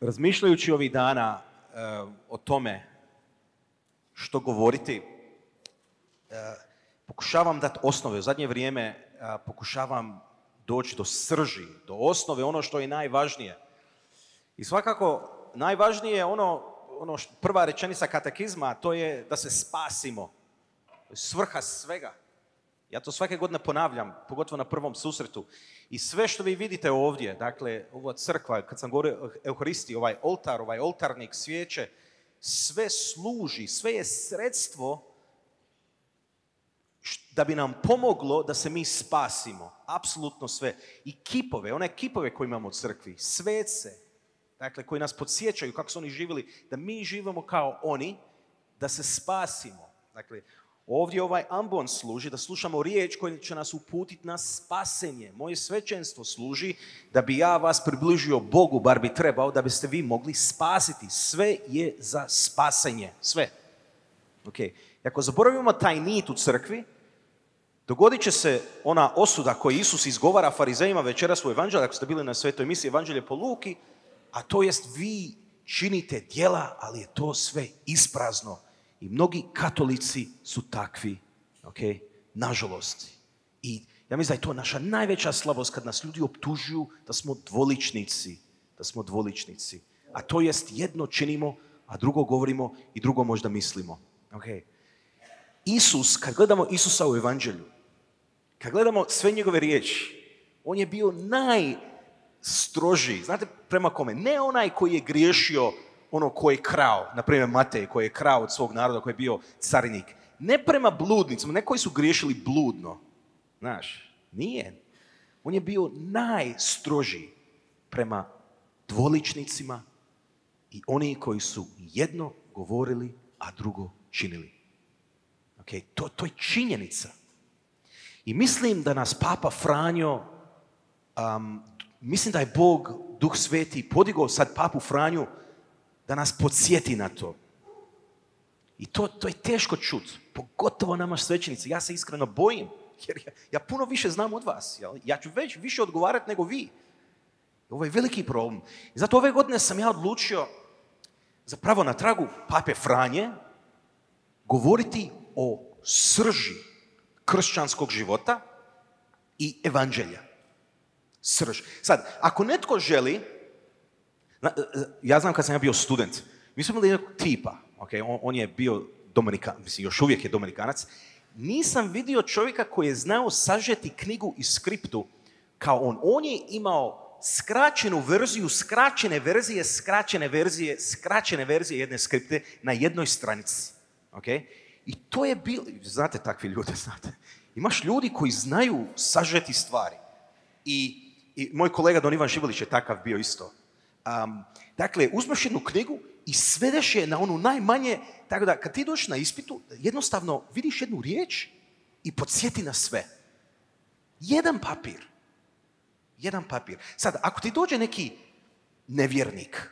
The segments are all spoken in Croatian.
Razmišljajući ovih dana eh, o tome što govoriti, eh, pokušavam dati osnove. U zadnje vrijeme eh, pokušavam doći do srži, do osnove, ono što je najvažnije. I svakako najvažnije je ono, ono š- prva rečenica katekizma, to je da se spasimo. Svrha svega. Ja to svake godine ponavljam, pogotovo na prvom susretu. I sve što vi vidite ovdje, dakle, ova crkva, kad sam govorio o Euharisti, ovaj oltar, ovaj oltarnik, svijeće, sve služi, sve je sredstvo da bi nam pomoglo da se mi spasimo. Apsolutno sve. I kipove, one kipove koje imamo u crkvi, svece, dakle, koji nas podsjećaju kako su oni živjeli, da mi živimo kao oni, da se spasimo. Dakle, ovdje ovaj ambon služi da slušamo riječ koja će nas uputiti na spasenje. Moje svećenstvo služi da bi ja vas približio Bogu, bar bi trebao, da biste vi mogli spasiti. Sve je za spasenje. Sve. Ok. Ako zaboravimo taj nit u crkvi, dogodit će se ona osuda koju Isus izgovara farizejima večeras u evanđelju, ako ste bili na svetoj misiji evanđelje po Luki, a to jest vi činite djela, ali je to sve isprazno. I mnogi katolici su takvi, ok? Nažalost. I ja mislim da je to naša najveća slabost kad nas ljudi optužuju da smo dvoličnici, da smo dvoličnici. A to jest jedno činimo, a drugo govorimo i drugo možda mislimo. ok? Isus, kad gledamo Isusa u evanđelju, kad gledamo sve njegove riječi, on je bio najstrožiji. Znate prema kome? Ne onaj koji je griješio ono koji je krao, na primjer Matej koji je krao od svog naroda, koji je bio carinik. Ne prema bludnicama, ne koji su griješili bludno. Znaš, nije. On je bio najstrožiji prema dvoličnicima i oni koji su jedno govorili, a drugo činili. Ok, to, to je činjenica. I mislim da nas Papa Franjo, um, mislim da je Bog, Duh Sveti, podigao sad Papu Franju da nas podsjeti na to. I to, to je teško čut, pogotovo nama svećenici. Ja se iskreno bojim, jer ja, ja puno više znam od vas. Jel? Ja ću već više odgovarati nego vi. Ovo je veliki problem. I zato ove godine sam ja odlučio, zapravo na tragu Pape Franje, govoriti o srži kršćanskog života i evanđelja. Srž. Sad, ako netko želi, ja znam kad sam ja bio student, mi smo imali jednog tipa, okay, on, on je bio Dominikan, mislim još uvijek je Dominikanac, nisam vidio čovjeka koji je znao sažeti knjigu i skriptu kao on. On je imao skraćenu verziju, skraćene verzije, skraćene verzije, skraćene verzije jedne skripte na jednoj stranici. Okay? I to je bilo, znate takvi ljude, znate. Imaš ljudi koji znaju sažeti stvari. I, i moj kolega Don Ivan Živalić je takav bio isto. Um, dakle, uzmeš jednu knjigu i svedeš je na onu najmanje, tako da kad ti dođeš na ispitu, jednostavno vidiš jednu riječ i podsjeti na sve. Jedan papir. Jedan papir. Sad, ako ti dođe neki nevjernik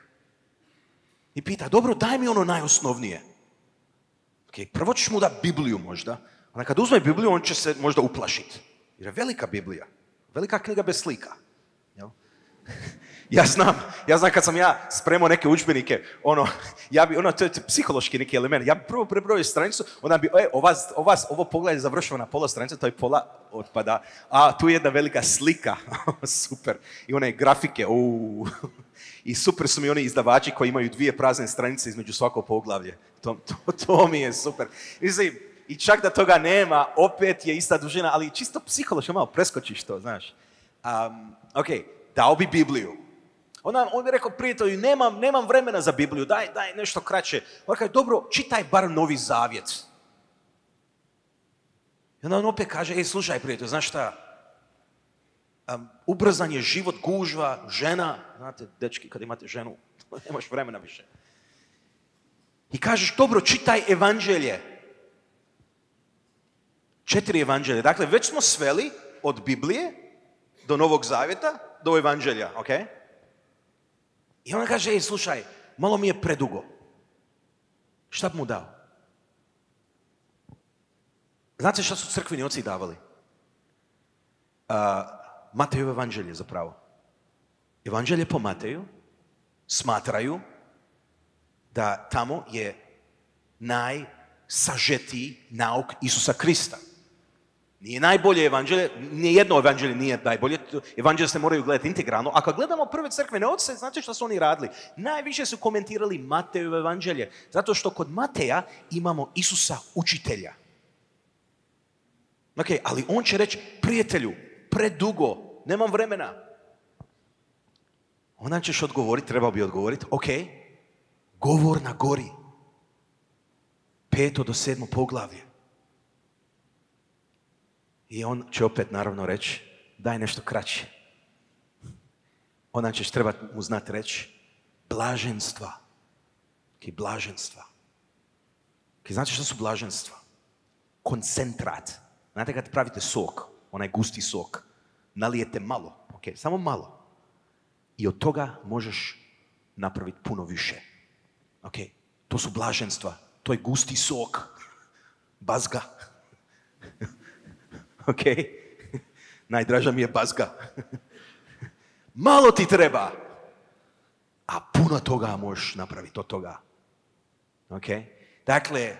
i pita, dobro, daj mi ono najosnovnije. Ok, prvo ćeš mu da Bibliju možda, onda kad uzme Bibliju, on će se možda uplašiti. Jer je velika Biblija. Velika knjiga bez slika. Jel? Ja znam, ja znam kad sam ja spremao neke udžbenike, ono, ja bi, ono, to je psihološki neki element, ja bi prvo prebrojio stranicu, onda bi, e, ova, ova, ovo poglavlje završava na pola stranice, to je pola otpada, a tu je jedna velika slika, super, i one grafike, uuu. I super su mi oni izdavači koji imaju dvije prazne stranice između svakog poglavlje. To, to, to mi je super. Mislim, i čak da toga nema, opet je ista dužina, ali čisto psihološki malo preskočiš to, znaš. Um, ok, dao bi Bibliju. Onda on bi rekao prijatelju, nemam, nemam vremena za Bibliju, daj, daj nešto kraće. On kaže, dobro, čitaj bar Novi Zavjet. I onda on opet kaže, ej, slušaj prijatelju, znaš šta, um, ubrzan je život, gužva, žena, znate, dečki, kad imate ženu, nemaš vremena više. I kažeš, dobro, čitaj evanđelje. Četiri evanđelje. Dakle, već smo sveli od Biblije do Novog Zavjeta do evanđelja, ok? I on kaže, ej, slušaj, malo mi je predugo. Šta bi mu dao? Znate šta su crkveni oci davali? Uh, Mateju evanđelje zapravo. Evanđelje po Mateju smatraju da tamo je najsažetiji nauk Isusa Krista. Nije najbolje evanđelje, nije jedno evanđelje nije najbolje, evanđelje se moraju gledati integralno. Ako gledamo prve crkvene oce, znate što su oni radili? Najviše su komentirali Mateju evanđelje, zato što kod Mateja imamo Isusa učitelja. Ok, ali on će reći, prijatelju, predugo, nemam vremena. Onda ćeš odgovoriti, trebao bi odgovoriti, ok, govor na gori. Peto do sedmo poglavlje. I on će opet naravno reći, daj nešto kraće. Onda ćeš trebati mu znati reći, blaženstva. Ki blaženstva. Ki znate što su blaženstva? Koncentrat. Znate kad pravite sok, onaj gusti sok, nalijete malo, ok, samo malo. I od toga možeš napraviti puno više. Ok, to su blaženstva, to je gusti sok, bazga. Ok, najdraža mi je bazga. malo ti treba, a puno toga možeš napraviti od toga. Ok, dakle,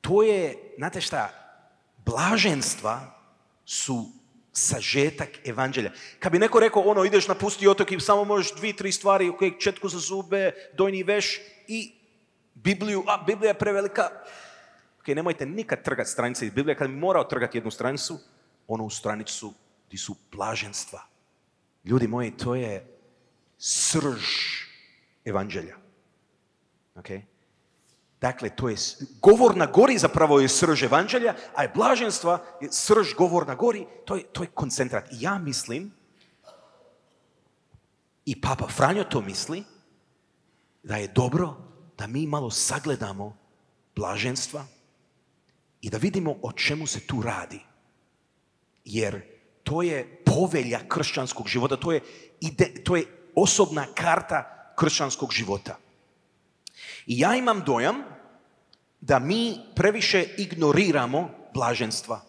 to je, znate šta, blaženstva su sažetak evanđelja. Kad bi neko rekao, ono, ideš na pusti otok i samo možeš dvi, tri stvari, ok, četku za zube, dojni veš i Bibliju, a Biblija je prevelika. Ok, nemojte nikad trgati stranice iz Biblije. Kad bi morao trgati jednu stranicu, onu stranicu gdje su blaženstva. Ljudi moji, to je srž evanđelja. Okay? Dakle, to je govor na gori zapravo je srž evanđelja, a je blaženstva je srž govor na gori, to je, to je koncentrat. I ja mislim, i Papa Franjo to misli, da je dobro da mi malo sagledamo blaženstva i da vidimo o čemu se tu radi. Jer to je povelja kršćanskog života, to je, ide, to je osobna karta kršćanskog života. I ja imam dojam da mi previše ignoriramo blaženstva.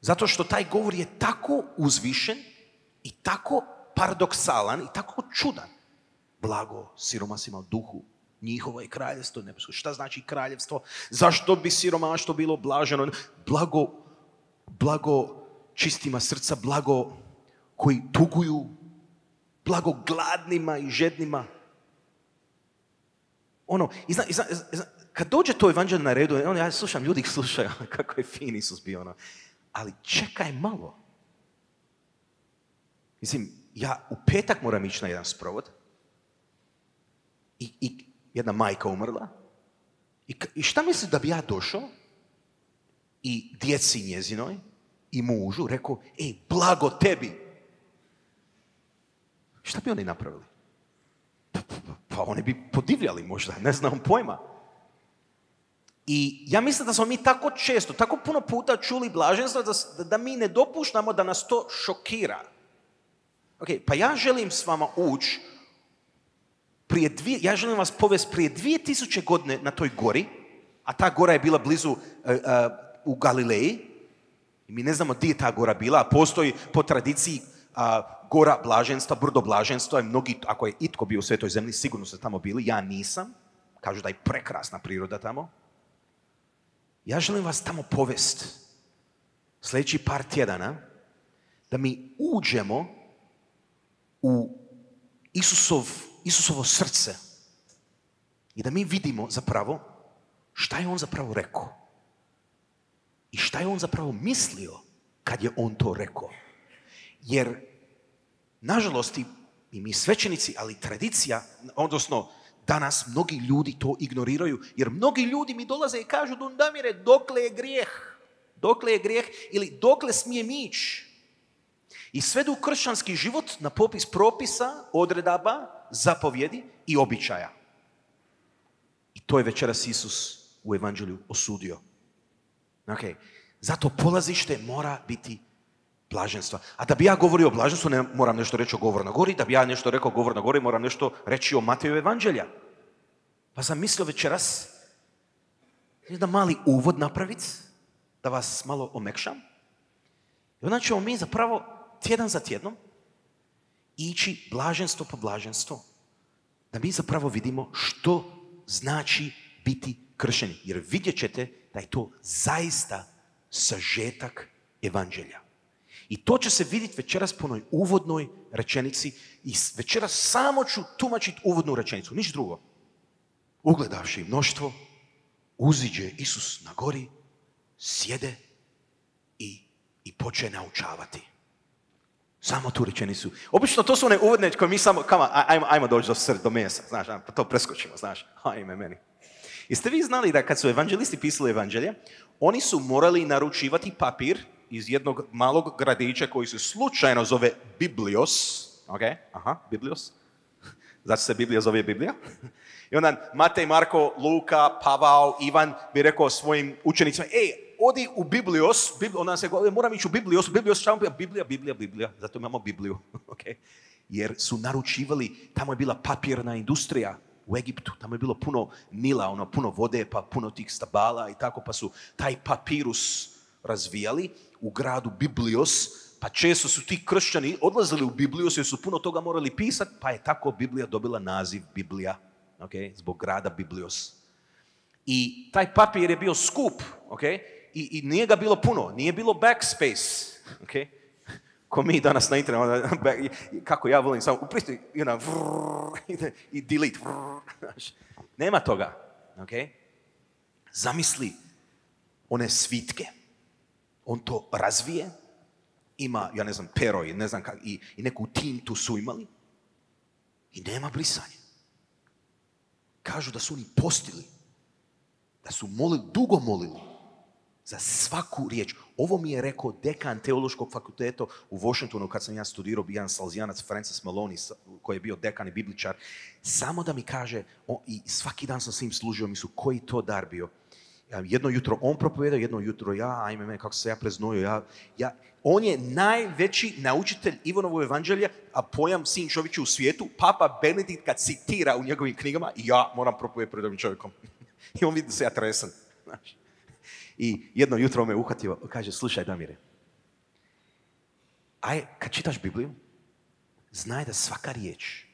Zato što taj govor je tako uzvišen i tako paradoksalan i tako čudan. Blago siromasima duhu, njihovo je kraljevstvo nebesko. Šta znači kraljevstvo? Zašto bi siromaštvo bilo blaženo? Blago, blago čistima srca, blago koji tuguju, blago gladnima i žednima. Ono, i zna, i zna, kad dođe to evanđelje na redu, on, ja slušam, ljudi slušaju, kako je fin Isus bio. Ono. Ali čekaj malo. Mislim, ja u petak moram ići na jedan sprovod i, i jedna majka umrla. I, I šta misli da bi ja došao i djeci njezinoj i mužu rekao, ej, blago tebi. Šta bi oni napravili? Pa, pa, pa oni bi podivljali možda, ne znam pojma. I ja mislim da smo mi tako često, tako puno puta čuli blaženstvo da, da mi ne dopuštamo da nas to šokira. Ok, pa ja želim s vama ući prije dvije, ja želim vas povesti prije dvije tisuće godine na toj gori, a ta gora je bila blizu uh, uh, u Galileji, i mi ne znamo gdje je ta gora bila, a postoji po tradiciji uh, gora blaženstva, brdo blaženstva, i mnogi, ako je itko bio u svetoj zemlji, sigurno su tamo bili, ja nisam, kažu da je prekrasna priroda tamo. Ja želim vas tamo povest sljedeći par tjedana da mi uđemo u Isusov, Isusovo srce i da mi vidimo zapravo šta je on zapravo rekao. I šta je on zapravo mislio kad je on to rekao. Jer, nažalost, i mi svećenici, ali tradicija, odnosno Danas mnogi ljudi to ignoriraju, jer mnogi ljudi mi dolaze i kažu, Dundamire, dokle je grijeh? Dokle je grijeh? Ili dokle smije mić? I svedu kršćanski život na popis propisa, odredaba, zapovjedi i običaja. I to je večeras Isus u evanđelju osudio. Okay. Zato polazište mora biti blaženstva. A da bi ja govorio o blaženstvu, ne moram nešto reći o govor na gori, da bi ja nešto rekao govor na gori, moram nešto reći o Mateju evanđelja. Pa sam mislio večeras jedan mali uvod napraviti, da vas malo omekšam. I onda ćemo mi zapravo tjedan za tjednom ići blaženstvo po blaženstvo, da mi zapravo vidimo što znači biti kršeni. Jer vidjet ćete da je to zaista sažetak evanđelja. I to će se vidjeti večeras po onoj uvodnoj rečenici i večeras samo ću tumačiti uvodnu rečenicu, niš drugo. Ugledavši mnoštvo, uziđe Isus na gori, sjede i, i poče naučavati. Samo tu rečenicu. Obično to su one uvodne koje mi samo, kama, ajmo, ajmo doći do srd, do mesa, znaš, pa to preskočimo, znaš, ajme meni. Jeste vi znali da kad su evanđelisti pisali evanđelje, oni su morali naručivati papir iz jednog malog gradića koji se slučajno zove Biblios, ok, aha, Biblios, zato se Biblija zove Biblija. I onda Matej, Marko, Luka, Pavao, Ivan bi rekao svojim učenicima, ej, odi u Biblios, Bibli, onda se govori, moram ići u Biblios, Biblios, šta Biblija, Biblija, Biblija, zato imamo Bibliju, ok? Jer su naručivali, tamo je bila papirna industrija, u Egiptu, tamo je bilo puno nila, ono, puno vode, pa puno tih stabala i tako, pa su taj papirus razvijali u gradu Biblios, pa često su ti kršćani odlazili u Biblios jer su puno toga morali pisati, pa je tako Biblija dobila naziv Biblija, okay? zbog grada Biblios. I taj papir je bio skup, okay? I, I, nije ga bilo puno, nije bilo backspace, okay? ko mi danas na internetu, kako ja volim samo upristi you know, i delete. Nema toga. Okay? Zamisli one svitke. On to razvije, ima, ja ne znam, pero i ne znam kak, i, i neku tintu su imali i nema brisanja. Kažu da su oni postili, da su molili, dugo molili za svaku riječ. Ovo mi je rekao dekan teološkog fakulteta u Washingtonu kad sam ja studirao, jedan salzijanac Francis Maloney koji je bio dekan i bibličar. Samo da mi kaže, i svaki dan sam s njim služio, su koji to dar bio. Jedno jutro on propovedao, jedno jutro ja, ajme me, kako se ja preznojio. Ja, ja, on je najveći naučitelj Ivanovog evanđelja, a pojam sin čovječe u svijetu. Papa Benedikt kad citira u njegovim knjigama, ja moram propovedati pred ovim čovjekom. I on vidi da se ja tresam. Znači. I jedno jutro me uhvatio, kaže, slušaj Damire, aj, kad čitaš Bibliju, znaj da svaka riječ,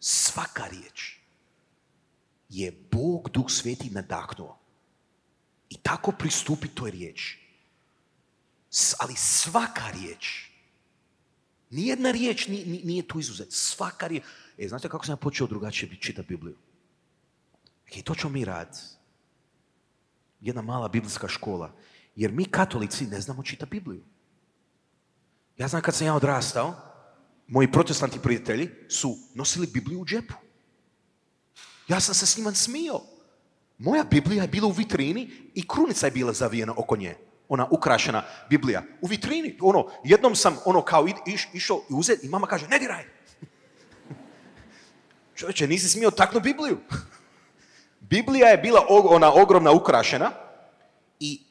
svaka riječ je Bog Duh Sveti nadahnuo. I tako pristupi toj riječi. Ali svaka riječ, nijedna riječ nije, tu izuzet. Svaka riječ. E, znate kako sam ja počeo drugačije čitati Bibliju? I to ćemo mi raditi jedna mala biblijska škola. Jer mi katolici ne znamo čitati Bibliju. Ja znam kad sam ja odrastao, moji protestanti prijatelji su nosili Bibliju u džepu. Ja sam se s njima smio. Moja Biblija je bila u vitrini i krunica je bila zavijena oko nje. Ona ukrašena Biblija. U vitrini. Ono, jednom sam ono kao iš, išao i uzeti i mama kaže, ne diraj. Čovječe, nisi smio taknu Bibliju. Biblija je bila ona ogromna ukrašena i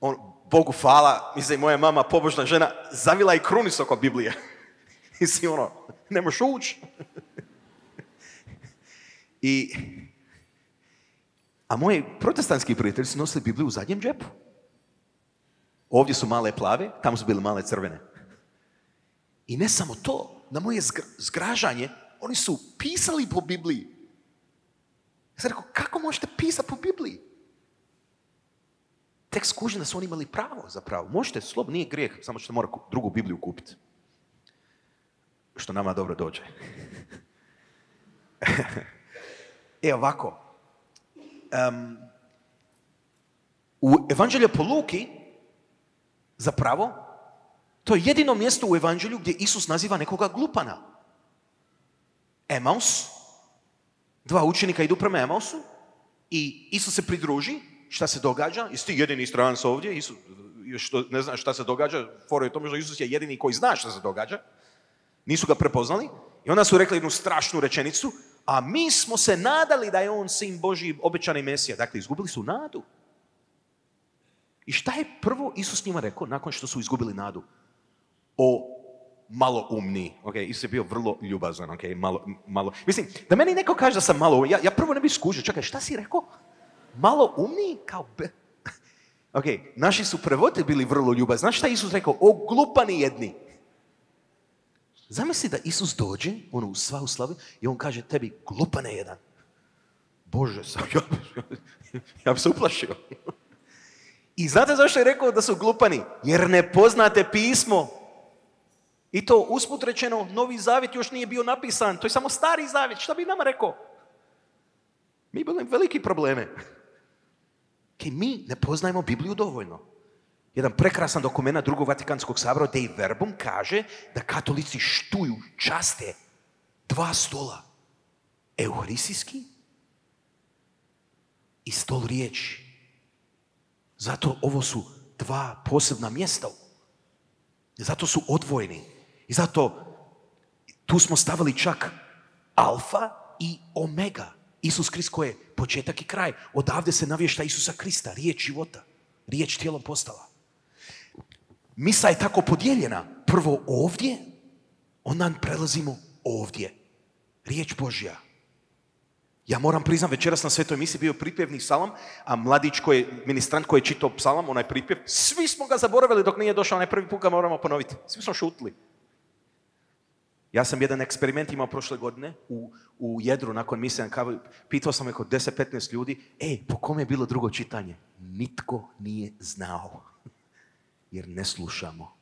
on, Bogu hvala, mislim, moja mama, pobožna žena, zavila i krunis oko Biblije. I si ono, ne možeš ući. I, a moji protestantski prijatelji su nosili Bibliju u zadnjem džepu. Ovdje su male plave, tamo su bile male crvene. I ne samo to, na moje zgražanje, oni su pisali po Bibliji. Ja sam rekao, kako možete pisati po Bibliji? Tek skužim da su oni imali pravo zapravo. Možete, slobodno, nije grijeh, samo ćete morati drugu Bibliju kupiti. Što nama dobro dođe. e ovako. u Evanđelju po Luki, zapravo, to je jedino mjesto u Evanđelju gdje Isus naziva nekoga glupana. Emaus, dva učenika idu prema Emausu i Isus se pridruži. Šta se događa? Jesi ti jedini stranac ovdje? Isus, što, ne znaš šta se događa? Foro je tome što Isus je jedini koji zna šta se događa. Nisu ga prepoznali. I onda su rekli jednu strašnu rečenicu. A mi smo se nadali da je on sin Boži obećani Mesija. Dakle, izgubili su nadu. I šta je prvo Isus njima rekao nakon što su izgubili nadu? O malo umni, ok, Isus je bio vrlo ljubazan, ok, malo, malo. Mislim, da meni neko kaže da sam malo, ja, ja prvo ne bih skužio, čekaj, šta si rekao? Malo umni? Kao be... Ok, naši su prevoditelji bili vrlo ljubazni. Znaš šta Isus rekao? O glupani jedni. Zamisli da Isus dođe, ono u sva u slavi, i on kaže tebi, glupane jedan. Bože, sam, ja, ja bi se uplašio. I znate zašto je rekao da su glupani? Jer ne poznate pismo. I to usput rečeno, novi zavjet još nije bio napisan. To je samo stari zavjet. Šta bi nama rekao? Mi imamo veliki probleme. Kaj mi ne poznajemo Bibliju dovoljno. Jedan prekrasan dokument drugog Vatikanskog sabora, Dei Verbum, kaže da katolici štuju, časte dva stola. Euharistijski i stol riječi. Zato ovo su dva posebna mjesta. Zato su odvojeni. I zato tu smo stavili čak alfa i omega. Isus Krist koji je početak i kraj. Odavde se navješta Isusa Krista, riječ života. Riječ tijelom postala. Misa je tako podijeljena. Prvo ovdje, onda prelazimo ovdje. Riječ Božja. Ja moram priznam, večeras na svetoj misiji bio pripjevni salam, a mladić koji je, ministrant koji je čitao psalam, onaj pripjev, svi smo ga zaboravili dok nije došao, onaj prvi put ga moramo ponoviti. Svi smo šutili. Ja sam jedan eksperiment imao prošle godine u, u jedru nakon misije Pitao sam oko 10-15 ljudi, ej, po kome je bilo drugo čitanje? Nitko nije znao. Jer ne slušamo.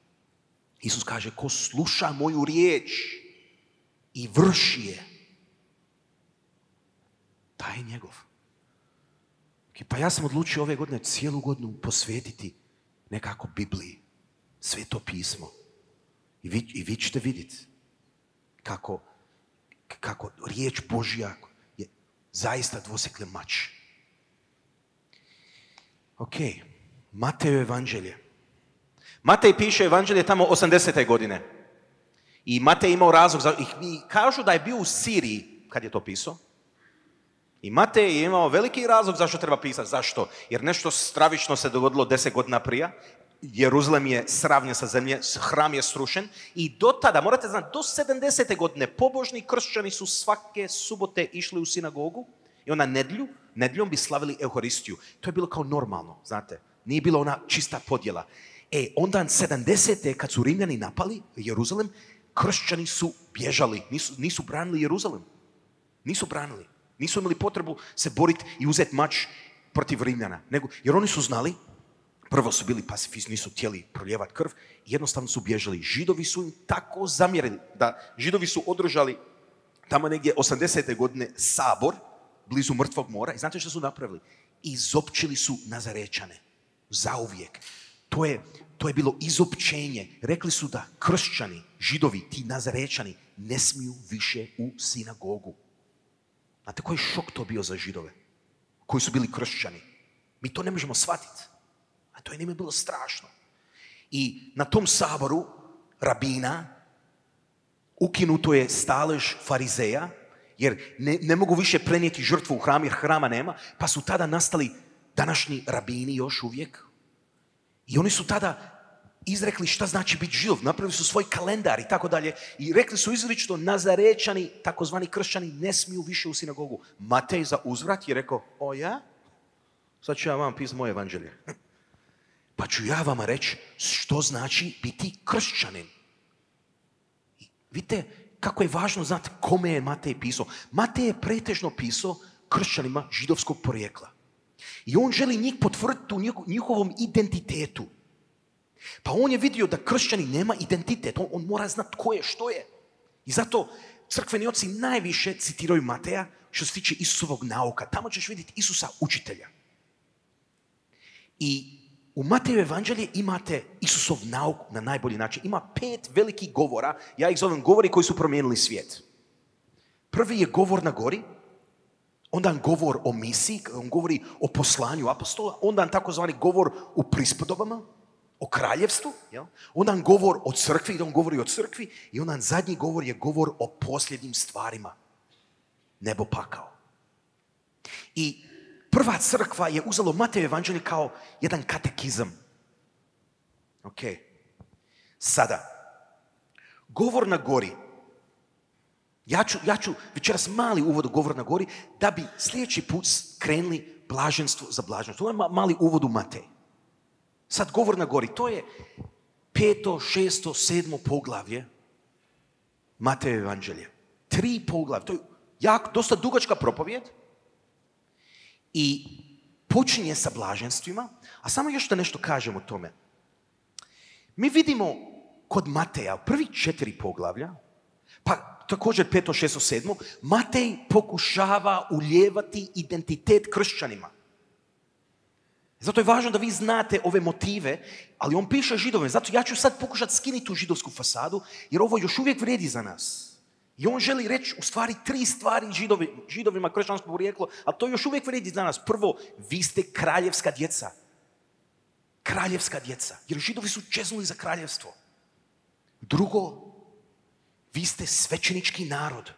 Isus kaže, ko sluša moju riječ i vrši je, taj je njegov. Pa ja sam odlučio ove godine cijelu godinu posvetiti nekako Bibliji, sveto pismo. I vi, i vi ćete vidjeti kako, kako riječ Božja je zaista dvosekle mač. Ok, Matejo evanđelje. Matej piše evanđelje tamo 80. godine. I Matej imao razlog, za, i kažu da je bio u Siriji kad je to pisao. I Matej je imao veliki razlog zašto treba pisati. Zašto? Jer nešto stravično se dogodilo deset godina prije. Jeruzalem je sravnjen sa zemlje, hram je srušen i do tada, morate znati, do 70. godine pobožni kršćani su svake subote išli u sinagogu i ona nedlju, nedljom bi slavili Euharistiju. To je bilo kao normalno, znate. Nije bilo ona čista podjela. E, onda 70. kad su Rimljani napali Jeruzalem, kršćani su bježali, nisu, nisu branili Jeruzalem. Nisu branili. Nisu imali potrebu se boriti i uzeti mač protiv Rimljana. Nego, jer oni su znali, prvo su bili pacifisti, nisu htjeli proljevati krv, jednostavno su bježali. Židovi su im tako zamjerili da židovi su održali tamo negdje 80. godine sabor blizu mrtvog mora i znate što su napravili? Izopćili su Nazarečane. Zauvijek. To je, to je bilo izopćenje. Rekli su da kršćani, židovi, ti Nazarečani ne smiju više u sinagogu. Znate koji šok to bio za židove? Koji su bili kršćani. Mi to ne možemo shvatiti. To je njima bilo strašno. I na tom saboru rabina ukinuto je stalež farizeja, jer ne, ne mogu više prenijeti žrtvu u hram, jer hrama nema, pa su tada nastali današnji rabini još uvijek. I oni su tada izrekli šta znači biti živ, napravili su svoj kalendar i tako dalje i rekli su izričito nazarečani, takozvani kršćani, ne smiju više u sinagogu. Matej za uzvrat je rekao, o ja? Sad ću ja vam pisati moje evanđelje. Pa ću ja vama reći što znači biti kršćanin. Vidite kako je važno znati kome je Matej pisao. Matej je pretežno pisao kršćanima židovskog porijekla. I on želi njih potvrditi u njihovom identitetu. Pa on je vidio da kršćani nema identitet. On, mora znati tko je, što je. I zato crkveni oci najviše citiraju Mateja što se tiče Isusovog nauka. Tamo ćeš vidjeti Isusa učitelja. I u Mateju evanđelje imate Isusov nauk na najbolji način. Ima pet velikih govora, ja ih zovem govori koji su promijenili svijet. Prvi je govor na gori, onda govor o misiji, on govori o poslanju apostola, onda takozvani govor u prispodobama, o kraljevstvu, jel? ondan govor o crkvi, on govori o crkvi i ondan zadnji govor je govor o posljednjim stvarima. Nebo pakao. I prva crkva je uzelo Matej evanđelje kao jedan katekizam. Ok. Sada, govor na gori. Ja ću, ja ću večeras mali uvod u govor na gori da bi sljedeći put krenuli blaženstvo za blaženstvo. To je mali uvod u Matej. Sad govor na gori, to je peto, šesto, sedmo poglavlje Mateje evanđelje. Tri poglav. To je jak, dosta dugačka propovijed. I počinje sa blaženstvima. A samo još da nešto kažem o tome. Mi vidimo kod Mateja, prvi četiri poglavlja, pa također peto, šesto, sedmo, Matej pokušava uljevati identitet kršćanima. Zato je važno da vi znate ove motive, ali on piše židovima. Zato ja ću sad pokušati skiniti tu židovsku fasadu, jer ovo još uvijek vrijedi za nas. I on želi reći u stvari tri stvari židovi, židovima kršćanskog porijeklo, a to još uvijek vrijedi za nas. Prvo, vi ste kraljevska djeca. Kraljevska djeca. Jer židovi su čeznuli za kraljevstvo. Drugo, vi ste svećenički narod.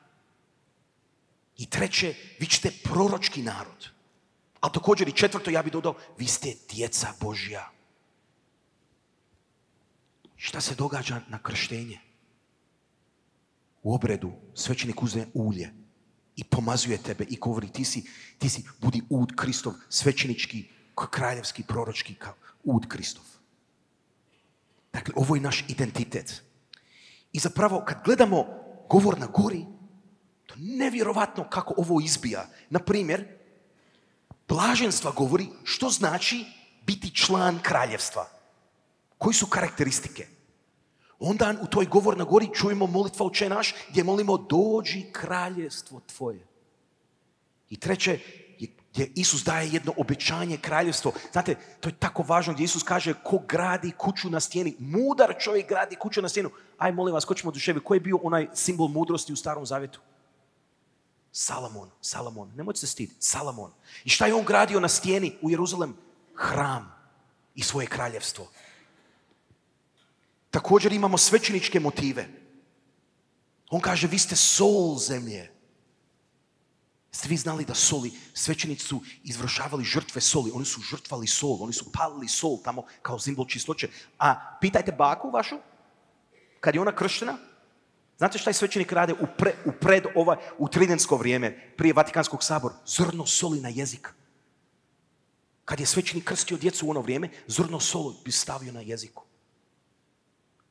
I treće, vi ste proročki narod. A također i četvrto, ja bih dodao, vi ste djeca Božja. Šta se događa na krštenje? U obredu svećenik uzme ulje i pomazuje tebe i govori ti si, ti si budi ud Kristov, svećenički, kraljevski, proročki, kao ud Kristov. Dakle, ovo je naš identitet. I zapravo, kad gledamo govor na gori, to je nevjerovatno kako ovo izbija. Na primjer, blaženstva govori što znači biti član kraljevstva. Koji su karakteristike? Onda u toj govor na gori čujemo molitva oče naš gdje molimo dođi kraljevstvo tvoje. I treće, gdje Isus daje jedno obećanje kraljevstvo. Znate, to je tako važno gdje Isus kaže ko gradi kuću na stijeni. Mudar čovjek gradi kuću na stijenu. Aj, molim vas, ko ćemo oduševiti? Koji je bio onaj simbol mudrosti u starom zavjetu? Salamon, Salamon. Nemojte se stid, Salamon. I šta je on gradio na stijeni u Jeruzalem? Hram i svoje kraljevstvo. Također imamo svećeničke motive. On kaže, vi ste sol zemlje. Ste vi znali da soli, svećenici su izvršavali žrtve soli, oni su žrtvali sol, oni su palili sol tamo kao simbol čistoće. A pitajte baku vašu, kad je ona krštena, znate šta je svećenik rade u, pre, u pred ovaj, u tridensko vrijeme, prije Vatikanskog sabora? Zrno soli na jezik. Kad je svećenik krstio djecu u ono vrijeme, zrno soli bi stavio na jeziku.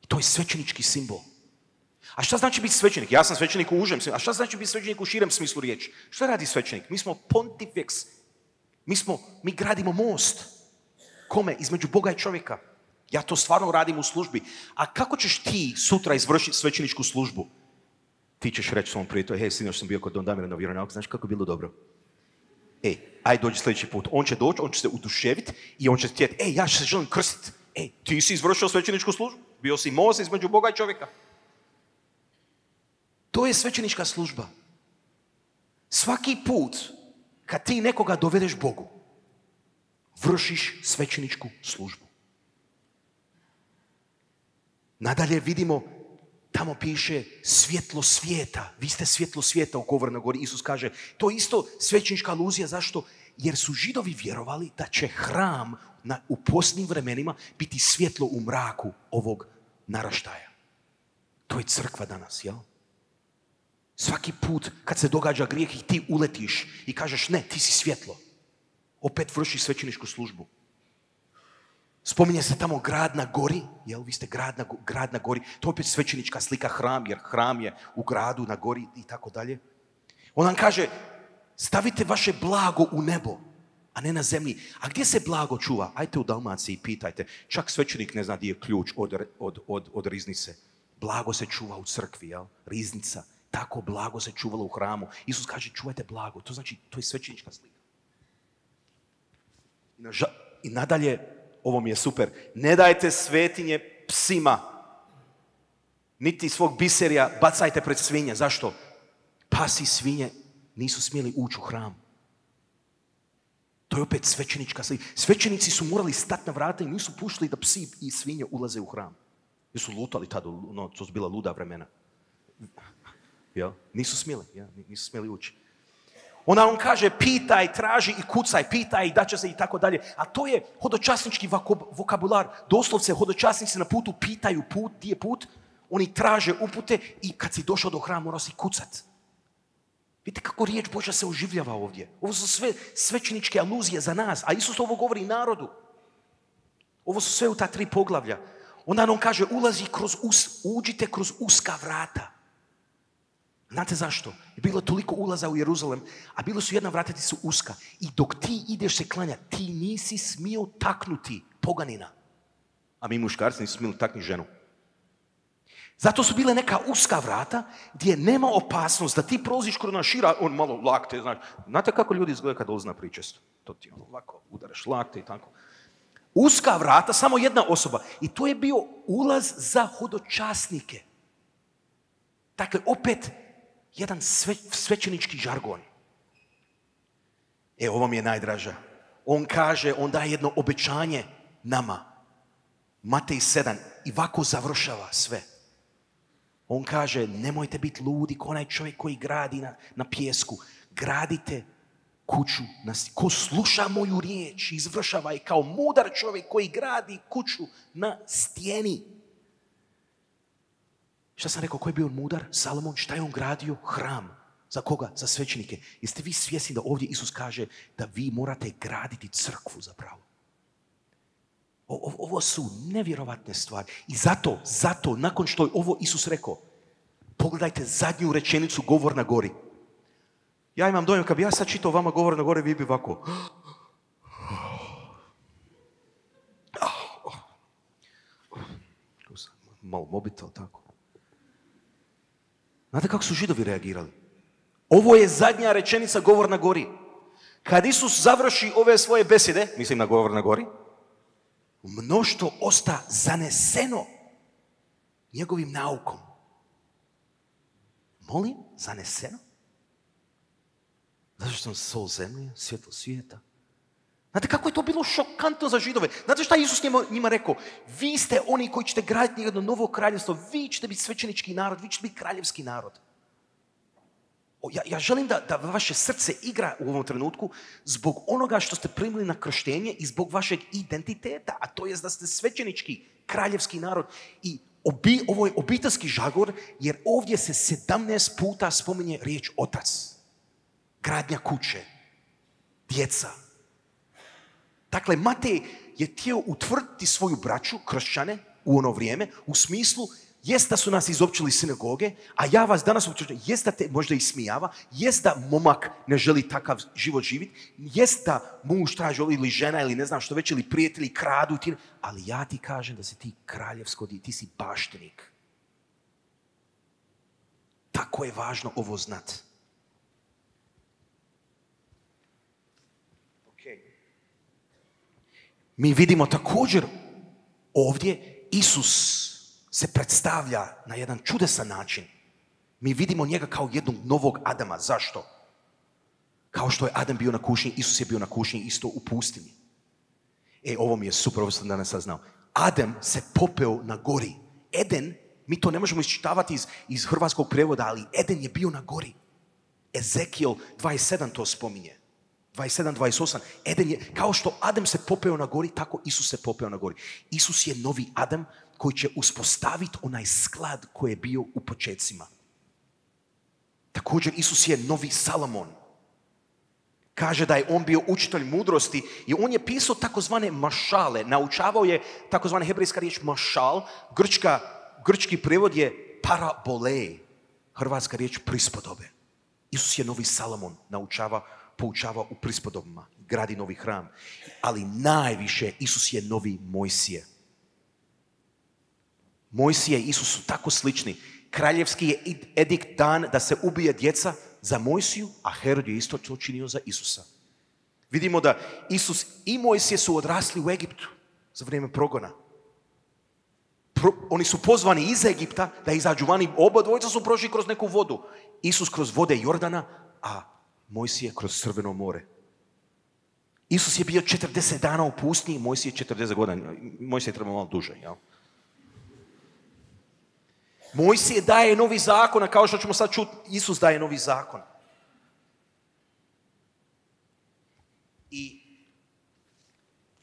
To je svećenički simbol. A šta znači biti svećenik? Ja sam svećenik u užem smislu. A šta znači biti svećenik u širem smislu riječi? Šta radi svećenik? Mi smo pontifex. Mi smo, mi gradimo most. Kome? Između Boga i čovjeka. Ja to stvarno radim u službi. A kako ćeš ti sutra izvršiti svećeničku službu? Ti ćeš reći svom prijatelju, hej, sinoć sam bio kod Don Damira na znaš kako je bilo dobro? Ej, aj dođi sljedeći put. On će doći, on će se uduševiti i on će htjeti, ej, ja se želim krstiti. Ej, ti si izvršio svećeničku službu. Bio si most između Boga i čovjeka. To je svećenička služba. Svaki put kad ti nekoga dovedeš Bogu, vršiš svećeničku službu. Nadalje vidimo, tamo piše svjetlo svijeta. Vi ste svjetlo svijeta u Govornoj gori. Isus kaže, to je isto svećenička aluzija. Zašto? Jer su židovi vjerovali da će hram na, u posljednjim vremenima biti svjetlo u mraku ovog naraštaja. To je crkva danas, jel? Svaki put kad se događa grijeh i ti uletiš i kažeš ne, ti si svjetlo. Opet vršiš svećeničku službu. Spominje se tamo grad na gori, jel vi ste grad na, grad na gori, to je opet svećenička slika hram, jer hram je u gradu na gori i tako dalje. On nam kaže, stavite vaše blago u nebo, a ne na zemlji. A gdje se blago čuva? Ajte u Dalmaciji pitajte. Čak svećenik ne zna gdje je ključ od, od, od, od riznice. Blago se čuva u crkvi, jel? Riznica. Tako blago se čuvalo u hramu. Isus kaže čuvajte blago. To znači, to je svećenička slika. I nadalje, ovo mi je super, ne dajte svetinje psima. Niti svog biserija bacajte pred svinje. Zašto? Pasi svinje nisu smjeli ući u hram. To je opet svećenička slika. Svećenici su morali stati na vrata i nisu puštili da psi i svinje ulaze u hram. Jer su lutali tada, no, to su bila luda vremena. Jel? Nisu smjeli, jel? nisu smjeli ući. Ona on kaže pitaj, traži i kucaj, pitaj i daće se i tako dalje. A to je hodočasnički vokabular. Doslovce hodočasnici na putu pitaju put, gdje je put. Oni traže upute i kad si došao do hrama mora si kucat. Vidite kako riječ Božja se oživljava ovdje. Ovo su sve svećeničke aluzije za nas. A Isus ovo govori narodu. Ovo su sve u ta tri poglavlja. Onda on kaže ulazi kroz us, uđite kroz uska vrata. Znate zašto? Je bilo toliko ulaza u Jeruzalem, a bilo su jedna vrata ti su uska. I dok ti ideš se klanjati, ti nisi smio taknuti poganina. A mi muškarci nisu smjeli taknuti ženu. Zato su bile neka uska vrata gdje nema opasnost da ti prolaziš kroz na šira, on malo lakte, znaš. Znate kako ljudi izgledaju kad dolaze na pričesto? To ti ono lako udaraš lakte i tako. Uska vrata, samo jedna osoba. I to je bio ulaz za hodočasnike. Dakle, opet jedan sve, svećenički žargon. E, ovo mi je najdraža. On kaže, on daje jedno obećanje nama. Matej 7 i ovako završava sve. On kaže, nemojte biti ludi ko onaj čovjek koji gradi na, na pjesku. Gradite kuću. Na, ko sluša moju riječ, izvršava je kao mudar čovjek koji gradi kuću na stijeni. Šta sam rekao, ko je bio mudar? Salomon, šta je on gradio? Hram. Za koga? Za svećenike. Jeste vi svjesni da ovdje Isus kaže da vi morate graditi crkvu zapravo? Ovo su nevjerovatne stvari. I zato, zato, nakon što je ovo Isus rekao, pogledajte zadnju rečenicu govor na gori. Ja imam dojam, kad bi ja sad čitao vama govor na gori, vi bi ovako... Malo mobitel, tako. Znate kako su židovi reagirali? Ovo je zadnja rečenica govor na gori. Kad Isus završi ove svoje besede, mislim na govor na gori, Мношто оста занесено неговим науком. Молим, занесено. Зато што сол земја, светло свијета. Знаете како е тоа било шокантно за жидове? Знаете што Исус нема, нима рекол? Ви сте они кои ќе градите едно ново кралјевство, ви ќе би свеченички народ, ви ќе би кралевски народ. Ja, ja želim da, vaše srce igra u ovom trenutku zbog onoga što ste primili na krštenje i zbog vašeg identiteta, a to je da ste svećenički, kraljevski narod. I obi, ovo je obiteljski žagor, jer ovdje se 17 puta spominje riječ otac. Gradnja kuće, djeca. Dakle, Matej je htio utvrditi svoju braću, kršćane, u ono vrijeme, u smislu jest da su nas izopćili sinagoge, a ja vas danas uopćujem, jest da te možda ismijava, jest da momak ne želi takav život živjeti, jest da muž traži ili žena ili ne znam što već, ili prijatelji kradu, ti, ali ja ti kažem da si ti kraljevsko, ti si baštenik. Tako je važno ovo znat. Mi vidimo također ovdje Isus se predstavlja na jedan čudesan način. Mi vidimo njega kao jednog novog Adama. Zašto? Kao što je Adam bio na kušnji, Isus je bio na kušnji isto u pustini. E, ovo mi je super, ovo sam danas saznao. Adam se popeo na gori. Eden, mi to ne možemo iščitavati iz, iz hrvatskog prevoda, ali Eden je bio na gori. Ezekiel 27 to spominje. 27, 28. Eden je, kao što Adam se popeo na gori, tako Isus se popeo na gori. Isus je novi Adam koji će uspostaviti onaj sklad koji je bio u počecima. Također Isus je novi Salomon. Kaže da je on bio učitelj mudrosti i on je pisao takozvane mašale. Naučavao je takozvane hebrejska riječ mašal. Grčka, grčki prevod je parabole. Hrvatska riječ prispodobe. Isus je novi Salomon. Naučava, poučava u prispodobima. Gradi novi hram. Ali najviše Isus je novi Mojsije. Mojsije i Isus su tako slični. Kraljevski je edikt dan da se ubije djeca za Mojsiju, a Herod je isto to činio za Isusa. Vidimo da Isus i Mojsije su odrasli u Egiptu za vrijeme progona. oni su pozvani iz Egipta da izađu vani. Oba dvojica su prošli kroz neku vodu. Isus kroz vode Jordana, a Mojsije kroz Crveno more. Isus je bio 40 dana u pustinji, Mojsije 40 godina. Mojsije treba malo duže, jel? Mojsije daje novi zakon, a kao što ćemo sad čuti, Isus daje novi zakon. I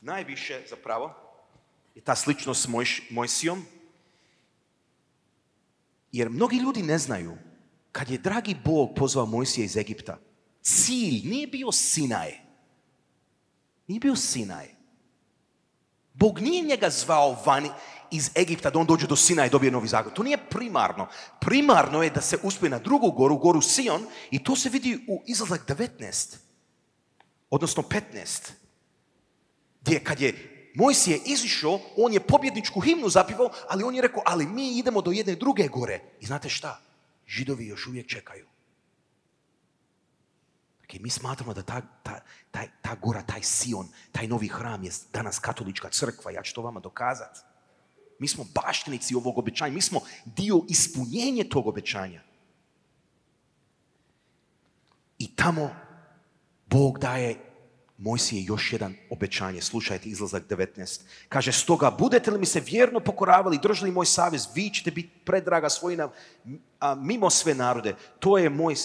najviše zapravo je ta sličnost s Mojsijom, jer mnogi ljudi ne znaju, kad je dragi Bog pozvao Mojsije iz Egipta, cilj nije bio Sinaj. Nije bio Sinaj. Bog nije njega zvao vani iz Egipta da on dođe do Sina i dobije novi zakon. To nije primarno. Primarno je da se uspije na drugu goru, goru Sion, i to se vidi u izlazak 19. Odnosno 15. Gdje kad je Mojsije izišao, on je pobjedničku himnu zapivao, ali on je rekao, ali mi idemo do jedne druge gore. I znate šta? Židovi još uvijek čekaju. Okay, mi smatramo da ta, ta, ta, ta gora, taj Sion, taj novi hram je danas katolička crkva. Ja ću to vama dokazati. Mi smo baštinici ovog obećanja. Mi smo dio ispunjenja tog obećanja. I tamo Bog daje Mojsije još jedan obećanje. Slušajte, izlazak 19. Kaže, stoga budete li mi se vjerno pokoravali, držali moj savez, vi ćete biti predraga svojina mimo sve narode. To je moj,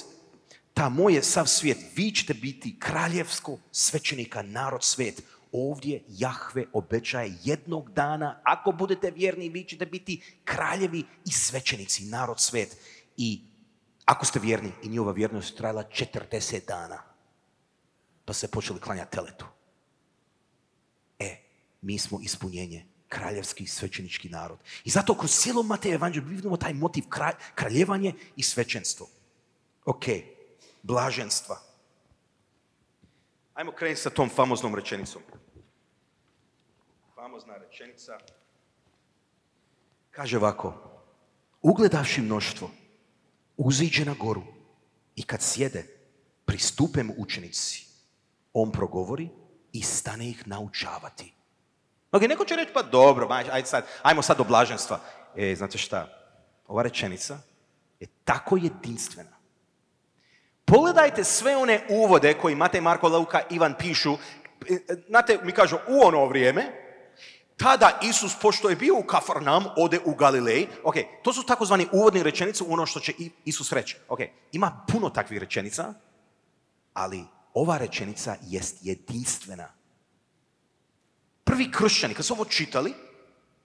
ta moj sav svijet. Vi ćete biti kraljevsko svećenika, narod svijet. Ovdje Jahve obećaje jednog dana, ako budete vjerni, vi ćete biti kraljevi i svećenici, narod svijet. I ako ste vjerni, i njihova vjernost trajala 40 dana pa se počeli klanjati teletu. E, mi smo ispunjenje, kraljevski svećenički narod. I zato kroz cijelo Mateja evanđelju vidimo taj motiv kraljevanje i svećenstvo. Ok, blaženstva. Ajmo krenuti sa tom famoznom rečenicom. Famozna rečenica. Kaže ovako, ugledavši mnoštvo, uziđe na goru i kad sjede, pristupe mu učenici on progovori i stane ih naučavati. Ok, neko će reći, pa dobro, ajde sad, ajmo sad do blaženstva. E, znate šta, ova rečenica je tako jedinstvena. Pogledajte sve one uvode koji Matej, Marko, Luka, Ivan pišu. E, znate, mi kažu u ono vrijeme, tada Isus, pošto je bio u Kafarnam, ode u Galilej. Ok, to su takozvani uvodni rečenice u ono što će Isus reći. Ok, ima puno takvih rečenica, ali ova rečenica jest jedinstvena. Prvi kršćani, kad su ovo čitali,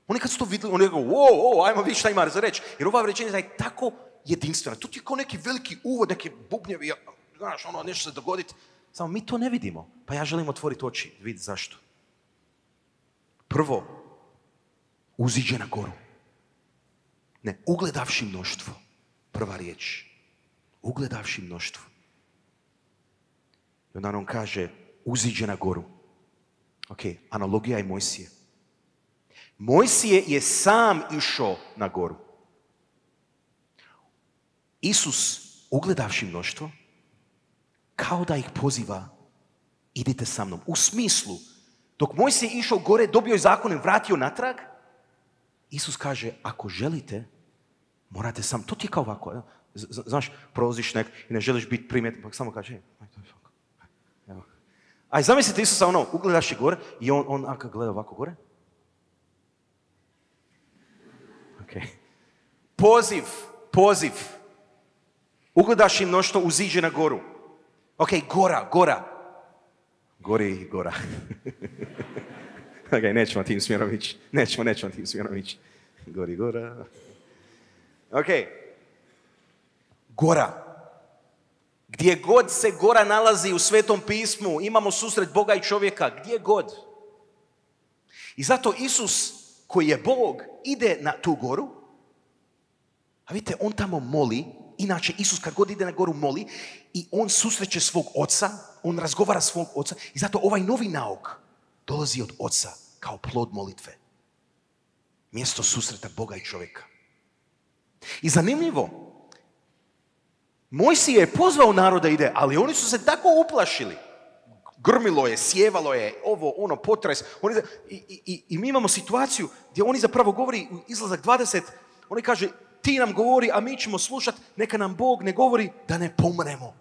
oni kad su to vidjeli, oni rekao, wow, wow, ajmo vidjeti šta ima za reći. Jer ova rečenica je tako jedinstvena. To ti je kao neki veliki uvod, neke bubnjevi, znaš, ono, nešto se dogoditi. Samo mi to ne vidimo. Pa ja želim otvoriti oči, vidjeti zašto. Prvo, uziđe na goru. Ne, ugledavši mnoštvo. Prva riječ. Ugledavši mnoštvo. I onda on kaže, uziđe na goru. Ok, analogija je Mojsije. Mojsije je sam išao na goru. Isus, ugledavši mnoštvo, kao da ih poziva, idite sa mnom. U smislu, dok Mojsije išao gore, dobio je zakon i vratio natrag, Isus kaže, ako želite, morate sam. To ti je kao ovako. Znaš, prolaziš nek i ne želiš biti primjetan, pa samo kaže, a zamislite Isusa ono, ugledaš je gore i on, on ako gleda ovako gore. Poziv, poziv. Ugledaš im mnošto uziđe na goru. Ok, gora, gora. Gori gora. ok, nećemo tim smjerom ići. Nećemo, nećemo tim smjerom ići. Gori gora. Ok. Gora. Gdje god se gora nalazi u svetom pismu, imamo susret Boga i čovjeka, gdje god. I zato Isus, koji je Bog, ide na tu goru, a vidite, on tamo moli, inače Isus kad god ide na goru moli i on susreće svog oca, on razgovara svog oca i zato ovaj novi nauk dolazi od oca kao plod molitve. Mjesto susreta Boga i čovjeka. I zanimljivo, Mojsije je pozvao narod da ide, ali oni su se tako uplašili. Grmilo je, sjevalo je, ovo, ono, potres. Oni, i, i, I mi imamo situaciju gdje oni zapravo govori, izlazak 20, oni kaže, ti nam govori, a mi ćemo slušati, neka nam Bog ne govori da ne pomremo.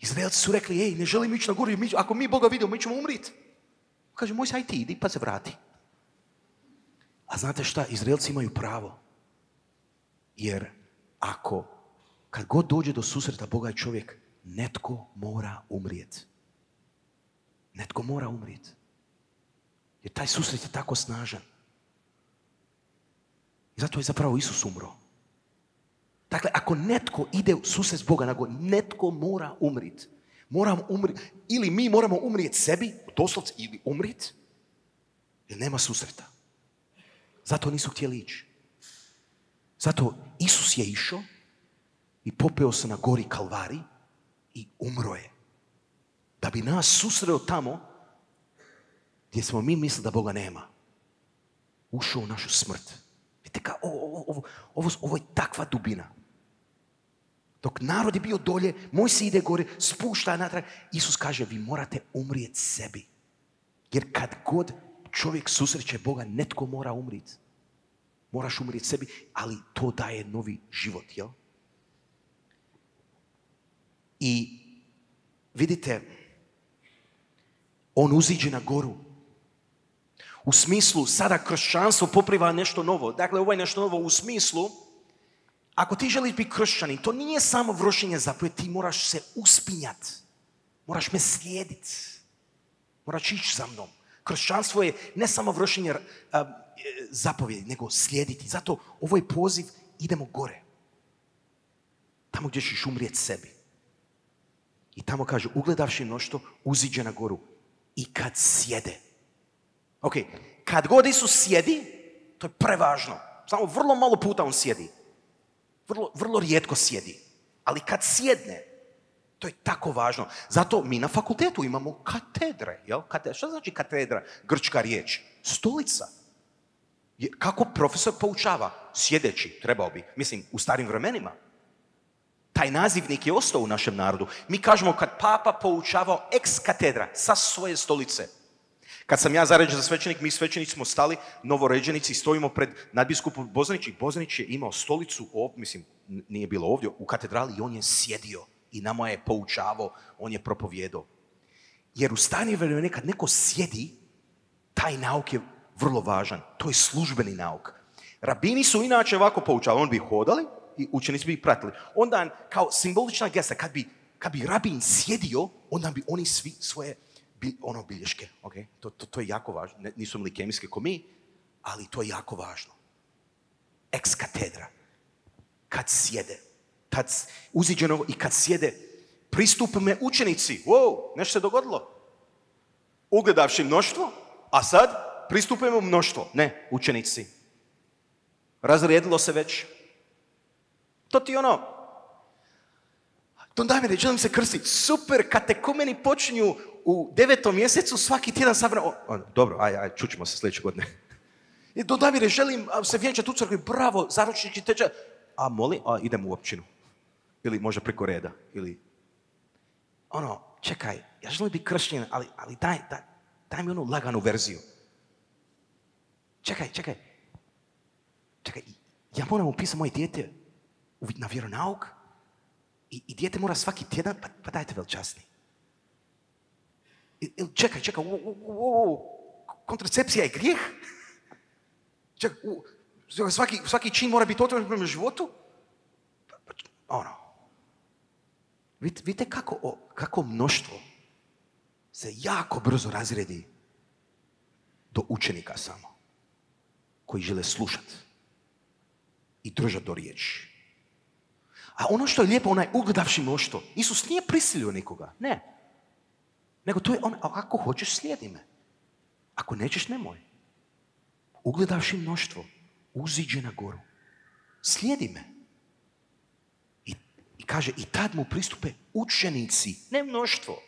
Izraelci su rekli, ej, ne želim ići na goru, ako mi Boga vidimo, mi ćemo umriti. Kaže, moj aj ti idi, pa se vrati. A znate šta, Izraelci imaju pravo. Jer ako kad god dođe do susreta Boga i čovjek, netko mora umrijet. Netko mora umrijet. Jer taj susret je tako snažan. I zato je zapravo Isus umro. Dakle, ako netko ide u susret Boga na netko mora umrit. Moram umrijeti, ili mi moramo umrijeti sebi, doslovce, ili umrijeti, jer nema susreta. Zato nisu htjeli ići. Zato Isus je išao i popeo se na gori Kalvari i umro je. Da bi nas susreo tamo gdje smo mi mislili da Boga nema. Ušao u našu smrt. Vidite ovo, ovo, ovo, ovo je takva dubina. Dok narod je bio dolje, moj se ide gore, spušta natrag. Isus kaže, vi morate umrijeti sebi. Jer kad god čovjek susreće Boga, netko mora umrijeti. Moraš umrijeti sebi, ali to daje novi život, jel? I vidite, on uziđe na goru. U smislu, sada kršćanstvo popriva nešto novo. Dakle, ovo je nešto novo u smislu, ako ti želiš biti kršćanin, to nije samo vršenje zapovjed, ti moraš se uspinjati. Moraš me slijediti. Moraš ići za mnom. Kršćanstvo je ne samo vršenje zapovjedi, nego slijediti. Zato ovo je poziv, idemo gore. Tamo gdje ćeš umrijeti sebi. I tamo kaže, ugledavši mnoštvo, uziđe na goru. I kad sjede. Ok, kad god Isus sjedi, to je prevažno. Samo vrlo malo puta on sjedi. Vrlo, vrlo rijetko sjedi. Ali kad sjedne, to je tako važno. Zato mi na fakultetu imamo katedre. Jel? Katedra. Što znači katedra? Grčka riječ. Stolica. Kako profesor poučava? Sjedeći, trebao bi. Mislim, u starim vremenima. Taj nazivnik je ostao u našem narodu. Mi kažemo kad papa poučavao ex katedra sa svoje stolice. Kad sam ja zaređen za svećenik, mi svećenici smo stali, novoređenici, stojimo pred nadbiskupom Bozanić i Bozanić je imao stolicu, ovdje, mislim, nije bilo ovdje, u katedrali i on je sjedio i nama je poučavao, on je propovjedao. Jer u stanje vremena kad neko sjedi, taj nauk je vrlo važan. To je službeni nauk. Rabini su inače ovako poučavali, on bi hodali i učenici bi ih pratili. Onda kao simbolična gesta, kad bi, kad bi rabin sjedio, onda bi oni svi svoje ono bilješke, okay? to, to, to, je jako važno. Ne, nisu li kemijske ko mi, ali to je jako važno. Ex katedra. Kad sjede. Tad uziđeno i kad sjede, pristup me učenici. Wow, nešto se dogodilo. Ugledavši mnoštvo, a sad pristupujemo mnoštvo. Ne, učenici. Razrijedilo se već. To ti ono, to da mi želim se krstiti. Super, katekumeni počinju u devetom mjesecu svaki tjedan sabra... dobro, aj, aj, čućemo se sljedeće godine. I do Davide, želim se vjenčati u crkvi, bravo, zaručnički tečaj. A moli, a idem u općinu. Ili može preko reda. Ili, ono, čekaj, ja želim biti kršćan, ali, ali daj, daj, daj mi onu laganu verziju. Čekaj, čekaj. Čekaj, ja moram upisati moje dijete na vjeronauk i, i dijete mora svaki tjedan, pa, pa dajte velčasni. Čekaj, čekaj, u, u, u, kontracepcija je grijeh? Čekaj, svaki, svaki čin mora biti otvoren prema životu? Pa, pa, ono. Vidite kako, kako mnoštvo se jako brzo razredi do učenika samo, koji žele slušati i držati do riječi. A ono što je lijepo, onaj ugledavši mnoštvo, Isus nije prisilio nikoga, ne. Nego to je on, ako hoćeš slijedi me. Ako nećeš, nemoj. Ugledavši mnoštvo, uziđe na goru. Slijedi me. I, I kaže, i tad mu pristupe učenici, ne mnoštvo.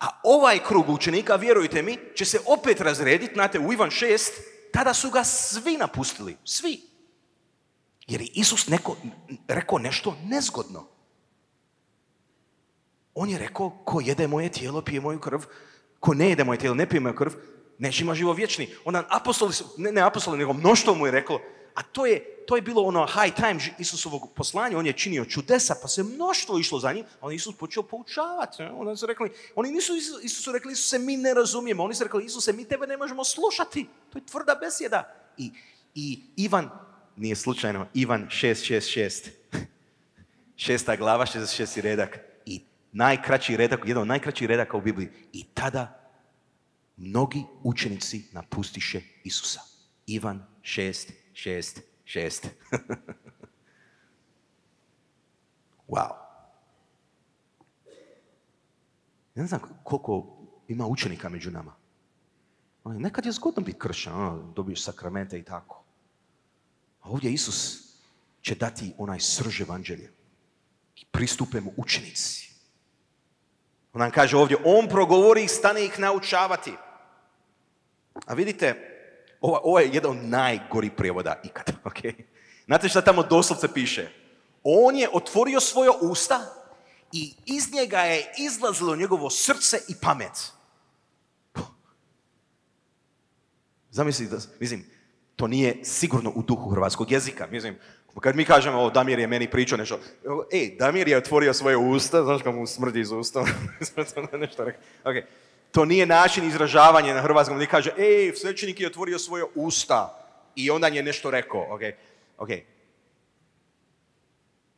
A ovaj krug učenika, vjerujte mi, će se opet razrediti, znate, u Ivan 6, tada su ga svi napustili. Svi. Jer je Isus neko, rekao nešto nezgodno. On je rekao, ko jede moje tijelo, pije moju krv, ko ne jede moje tijelo, ne pije moju krv, neće ima živo vječni. Onda apostoli, ne, ne apostoli, nego mnoštvo mu je reklo, a to je, to je bilo ono high time Isusovog poslanja, on je činio čudesa, pa se mnoštvo išlo za njim, a on Isus počeo poučavati. Onda su rekli, oni nisu Isusu rekli, Isuse, mi ne razumijemo. Oni su rekli, Isuse, mi tebe ne možemo slušati. To je tvrda besjeda. I, i Ivan, nije slučajno, Ivan 666, šesta glava, 66. redak najkraći redak, jedan od najkraćih redaka u Bibliji. I tada mnogi učenici napustiše Isusa. Ivan 6, 6, 6. wow. Ne znam koliko ima učenika među nama. Ono, Nekad je zgodno biti kršćan, ono, dobiješ sakramente i tako. A ovdje Isus će dati onaj srž evanđelje. I pristupe mu učenici. On nam kaže ovdje, on progovori i stane ih naučavati. A vidite, ovo, ovo je jedan od najgorih prijevoda ikad. Okay? Znate šta tamo doslovce piše? On je otvorio svoje usta i iz njega je izlazilo njegovo srce i pamet. Zamisli, da, mislim, to nije sigurno u duhu hrvatskog jezika. Mislim, kad mi kažemo, o, Damir je meni pričao nešto, ej, Damir je otvorio svoje usta, znaš kako mu smrdi iz usta, nešto rekao. Okay. To nije način izražavanja na hrvatskom, gdje kaže, ej, svećenik je otvorio svoje usta i onda je nešto rekao. Okay. Okay.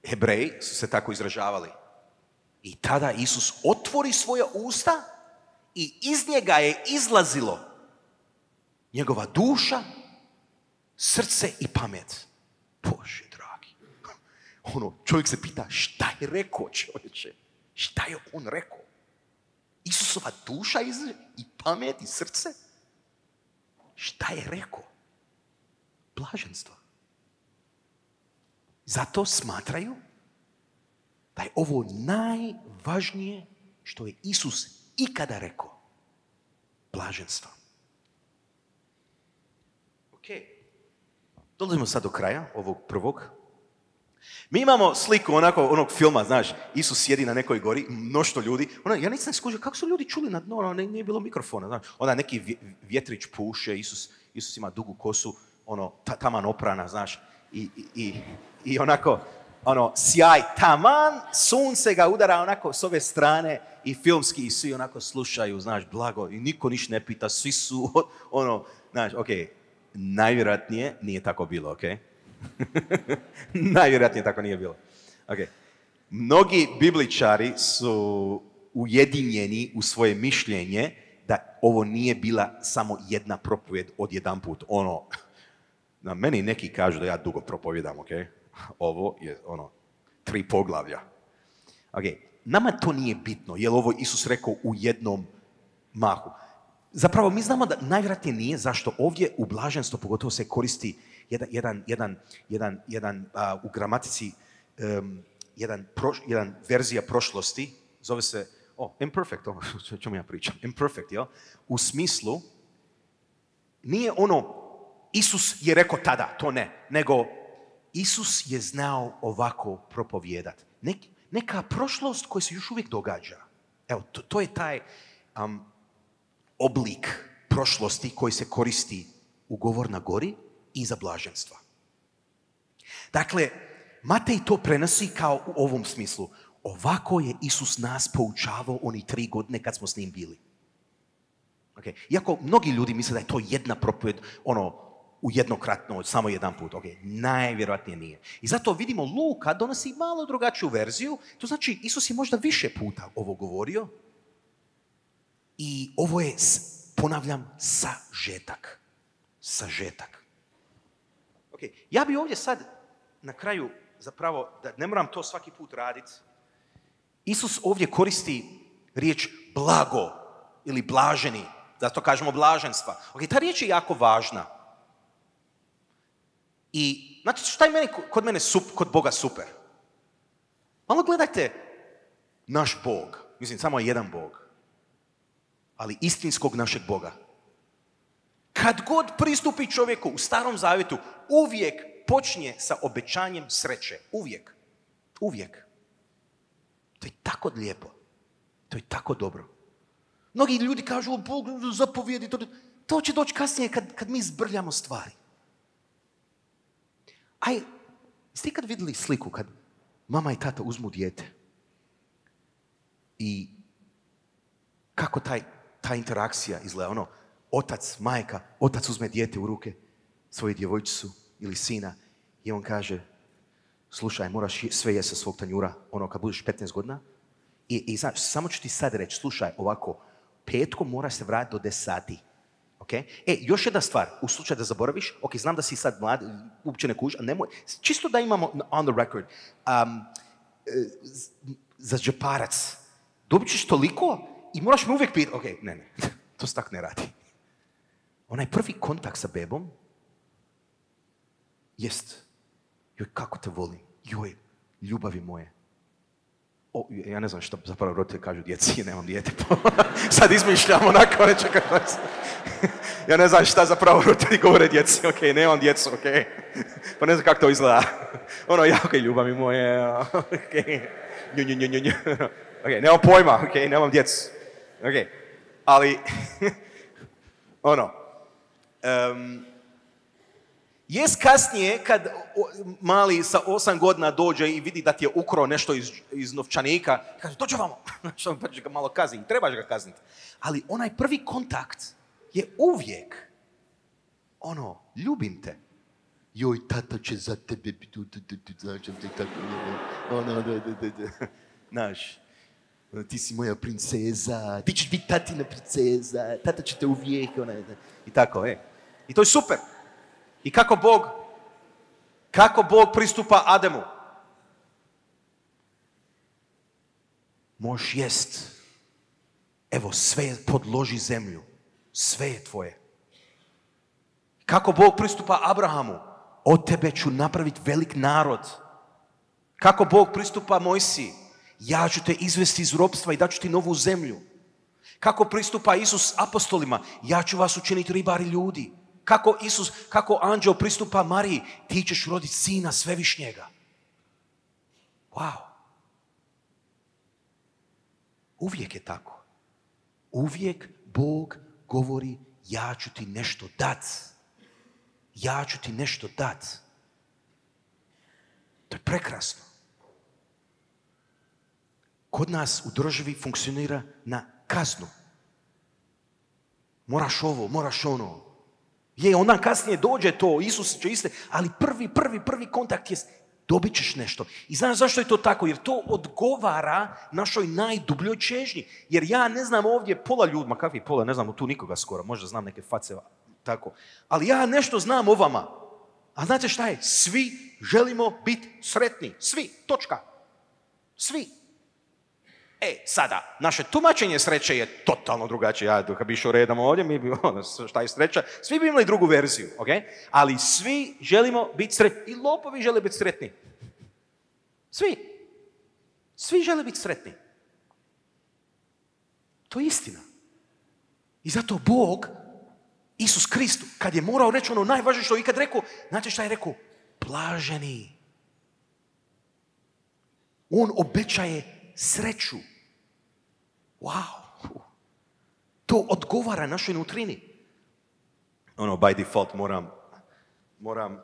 Hebreji su se tako izražavali. I tada Isus otvori svoje usta i iz njega je izlazilo njegova duša, srce i pamet. Bože dragi. Ono, čovjek se pita šta je rekao čovječe? Šta je on rekao? Isusova duša i pamet i srce? Šta je rekao? Blaženstvo. Zato smatraju da je ovo najvažnije što je Isus ikada rekao. Blaženstvo. Ok. Dolazimo sad do kraja ovog prvog. Mi imamo sliku onako onog filma, znaš, Isus sjedi na nekoj gori, mnoštvo ljudi. Ona, ja nisam skužio kako su ljudi čuli na dno, ono, nije bilo mikrofona. Znaš. Onda neki vjetrić puše, Isus, Isus ima dugu kosu, ono, taman oprana, znaš. I, i, i onako, ono, sjaj taman, sunce ga udara onako s ove strane i filmski i svi onako slušaju, znaš, blago i niko niš ne pita, svi su, ono, znaš, ok, najvjerojatnije nije tako bilo, ok? najvjerojatnije tako nije bilo. Ok. Mnogi bibličari su ujedinjeni u svoje mišljenje da ovo nije bila samo jedna propovjed od jedan put. Ono, na meni neki kažu da ja dugo propovjedam, ok? Ovo je ono, tri poglavlja. Ok, nama to nije bitno, je ovo Isus rekao u jednom mahu. Zapravo mi znamo da najvjerojatnije nije zašto ovdje u blaženstvo pogotovo se koristi jedan, jedan, jedan, jedan, jedan u gramatici jedan, jedan verzija prošlosti, zove se o, imperfect, o čemu ja pričam, imperfect, jel? U smislu, nije ono, Isus je rekao tada, to ne, nego Isus je znao ovako propovijedat. neka prošlost koja se još uvijek događa. Evo, to je taj oblik prošlosti koji se koristi u govor na gori i za blaženstva. Dakle, Matej to prenosi kao u ovom smislu. Ovako je Isus nas poučavao oni tri godine kad smo s njim bili. Okay. Iako mnogi ljudi misle da je to jedna propovjed, ono, u jednokratno, samo jedan put. Ok, najvjerojatnije nije. I zato vidimo Luka donosi malo drugačiju verziju. To znači, Isus je možda više puta ovo govorio. I ovo je, ponavljam, sažetak. Sažetak. Ok, ja bi ovdje sad na kraju zapravo, da ne moram to svaki put raditi, Isus ovdje koristi riječ blago ili blaženi, zato kažemo blaženstva. Ok, ta riječ je jako važna. I znate šta je meni, kod mene sup, kod Boga super? Malo gledajte naš Bog. Mislim, samo jedan Bog. Ali istinskog našeg Boga. Kad god pristupi čovjeku u starom zavjetu, uvijek počinje sa obećanjem sreće. Uvijek. Uvijek. To je tako lijepo. To je tako dobro. Mnogi ljudi kažu, o Bog zapovijedi. To, to će doći kasnije kad, kad mi zbrljamo stvari. Aj, ste ikad vidjeli sliku kad mama i tata uzmu dijete? I kako taj, ta interakcija izgleda? Ono, otac, majka, otac uzme dijete u ruke, svoju djevojčicu ili sina i on kaže, slušaj, moraš sve jesti sa svog tanjura, ono, kad budeš 15 godina. I, i znaš, samo ću ti sad reći, slušaj, ovako, petkom moraš se vratiti do 10 sati. Okay? E, još jedna stvar, u slučaju da zaboraviš, ok, znam da si sad mlad, uopće ne kuš, nemoj, čisto da imamo on the record, um, za džeparac, dobit ćeš toliko i moraš me uvijek pitati, ok, ne, ne, to se tak ne radi. Onaj prvi kontakt sa bebom jest, joj, kako te volim, joj, ljubavi moje. O, ja ne znam što zapravo roditelji kažu djeci, ja nemam dijete. Sad izmišljamo onako, ne čekaj. ja ne znam šta zapravo roditelji govore djeci, ok, nemam djecu, ok. Pa ne znam kako to izgleda. Ono, ja, ok, ljubavi moje, ok. Nju, nju, nju, nju, nju. Ok, nemam pojma, ok, nemam djecu. Ok, ali, ono, um, Jes kasnije kad mali sa osam godina dođe i vidi da ti je ukro nešto iz, iz novčanika, kaže dođe vamo, što ga malo kazniti, trebaš ga kazniti. Ali onaj prvi kontakt je uvijek ono, ljubim te. Joj, tata će za tebe Znaš, ti si moja princeza, ti ćeš biti tatina princeza, tata će te uvijek, i tako, e. I to je super. I kako Bog, kako Bog pristupa Ademu? Možeš jest. Evo, sve podloži zemlju. Sve je tvoje. Kako Bog pristupa Abrahamu? Od tebe ću napraviti velik narod. Kako Bog pristupa Mojsi? Ja ću te izvesti iz ropstva i daću ti novu zemlju. Kako pristupa Isus apostolima? Ja ću vas učiniti ribari ljudi. Kako Isus, kako anđeo pristupa Mariji, ti ćeš roditi sina svevišnjega. Wow. Uvijek je tako. Uvijek Bog govori ja ću ti nešto dat. Ja ću ti nešto dat. To je prekrasno. Kod nas u državi funkcionira na kaznu. Moraš ovo, moraš ono. Je, onda kasnije dođe to, Isus će iste, ali prvi, prvi, prvi kontakt je dobit ćeš nešto. I znaš zašto je to tako? Jer to odgovara našoj najdubljoj čežnji. Jer ja ne znam ovdje pola ljudima, kakvi pola, ne znam tu nikoga skoro, možda znam neke face, tako. Ali ja nešto znam o vama. A znate šta je? Svi želimo biti sretni. Svi, točka. Svi. E, sada, naše tumačenje sreće je totalno drugačije. Ja, kad bi išao redom ovdje, mi bi, ono, šta je sreća, svi bi imali drugu verziju, ok? Ali svi želimo biti sretni. I lopovi žele biti sretni. Svi. Svi žele biti sretni. To je istina. I zato Bog, Isus Kristu, kad je morao reći ono najvažnije što je ikad rekao, znate šta je rekao? Blaženi. On obećaje sreću. Wow! To odgovara našoj nutrini. Ono, by default moram, moram uh,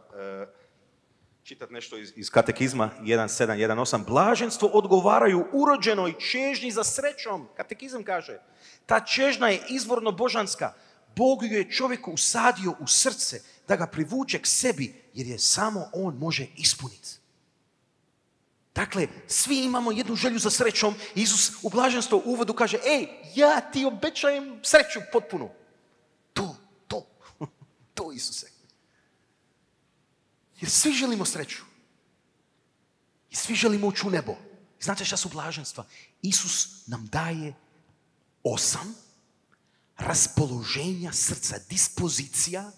čitati nešto iz, iz katekizma 1.7.1.8. Blaženstvo odgovaraju urođenoj čežnji za srećom. Katekizam kaže, ta čežna je izvorno božanska. Bog ju je čovjeku usadio u srce da ga privuče k sebi, jer je samo on može ispuniti. Dakle, svi imamo jednu želju za srećom. Isus u blaženstvo u uvodu kaže, ej, ja ti obećajem sreću potpunu. To, to, to Isuse. Jer svi želimo sreću. I svi želimo ući u nebo. Znate šta su blaženstva? Isus nam daje osam raspoloženja srca, dispozicija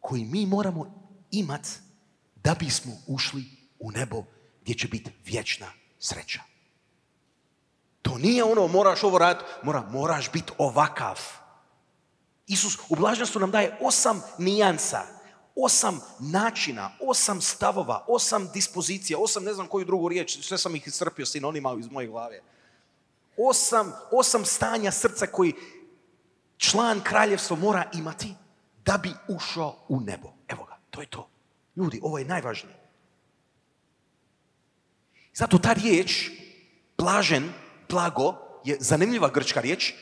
koji mi moramo imati da bismo ušli u nebo gdje će biti vječna sreća. To nije ono, moraš ovo raditi, mora, moraš biti ovakav. Isus u blaženstvu nam daje osam nijansa, osam načina, osam stavova, osam dispozicija, osam ne znam koju drugu riječ, sve sam ih iscrpio sinonima iz moje glave. Osam, osam stanja srca koji član kraljevstva mora imati da bi ušao u nebo. Evo ga, to je to. Ljudi, ovo je najvažnije. Zato ta riječ, blažen, blago, je zanimljiva grčka riječ.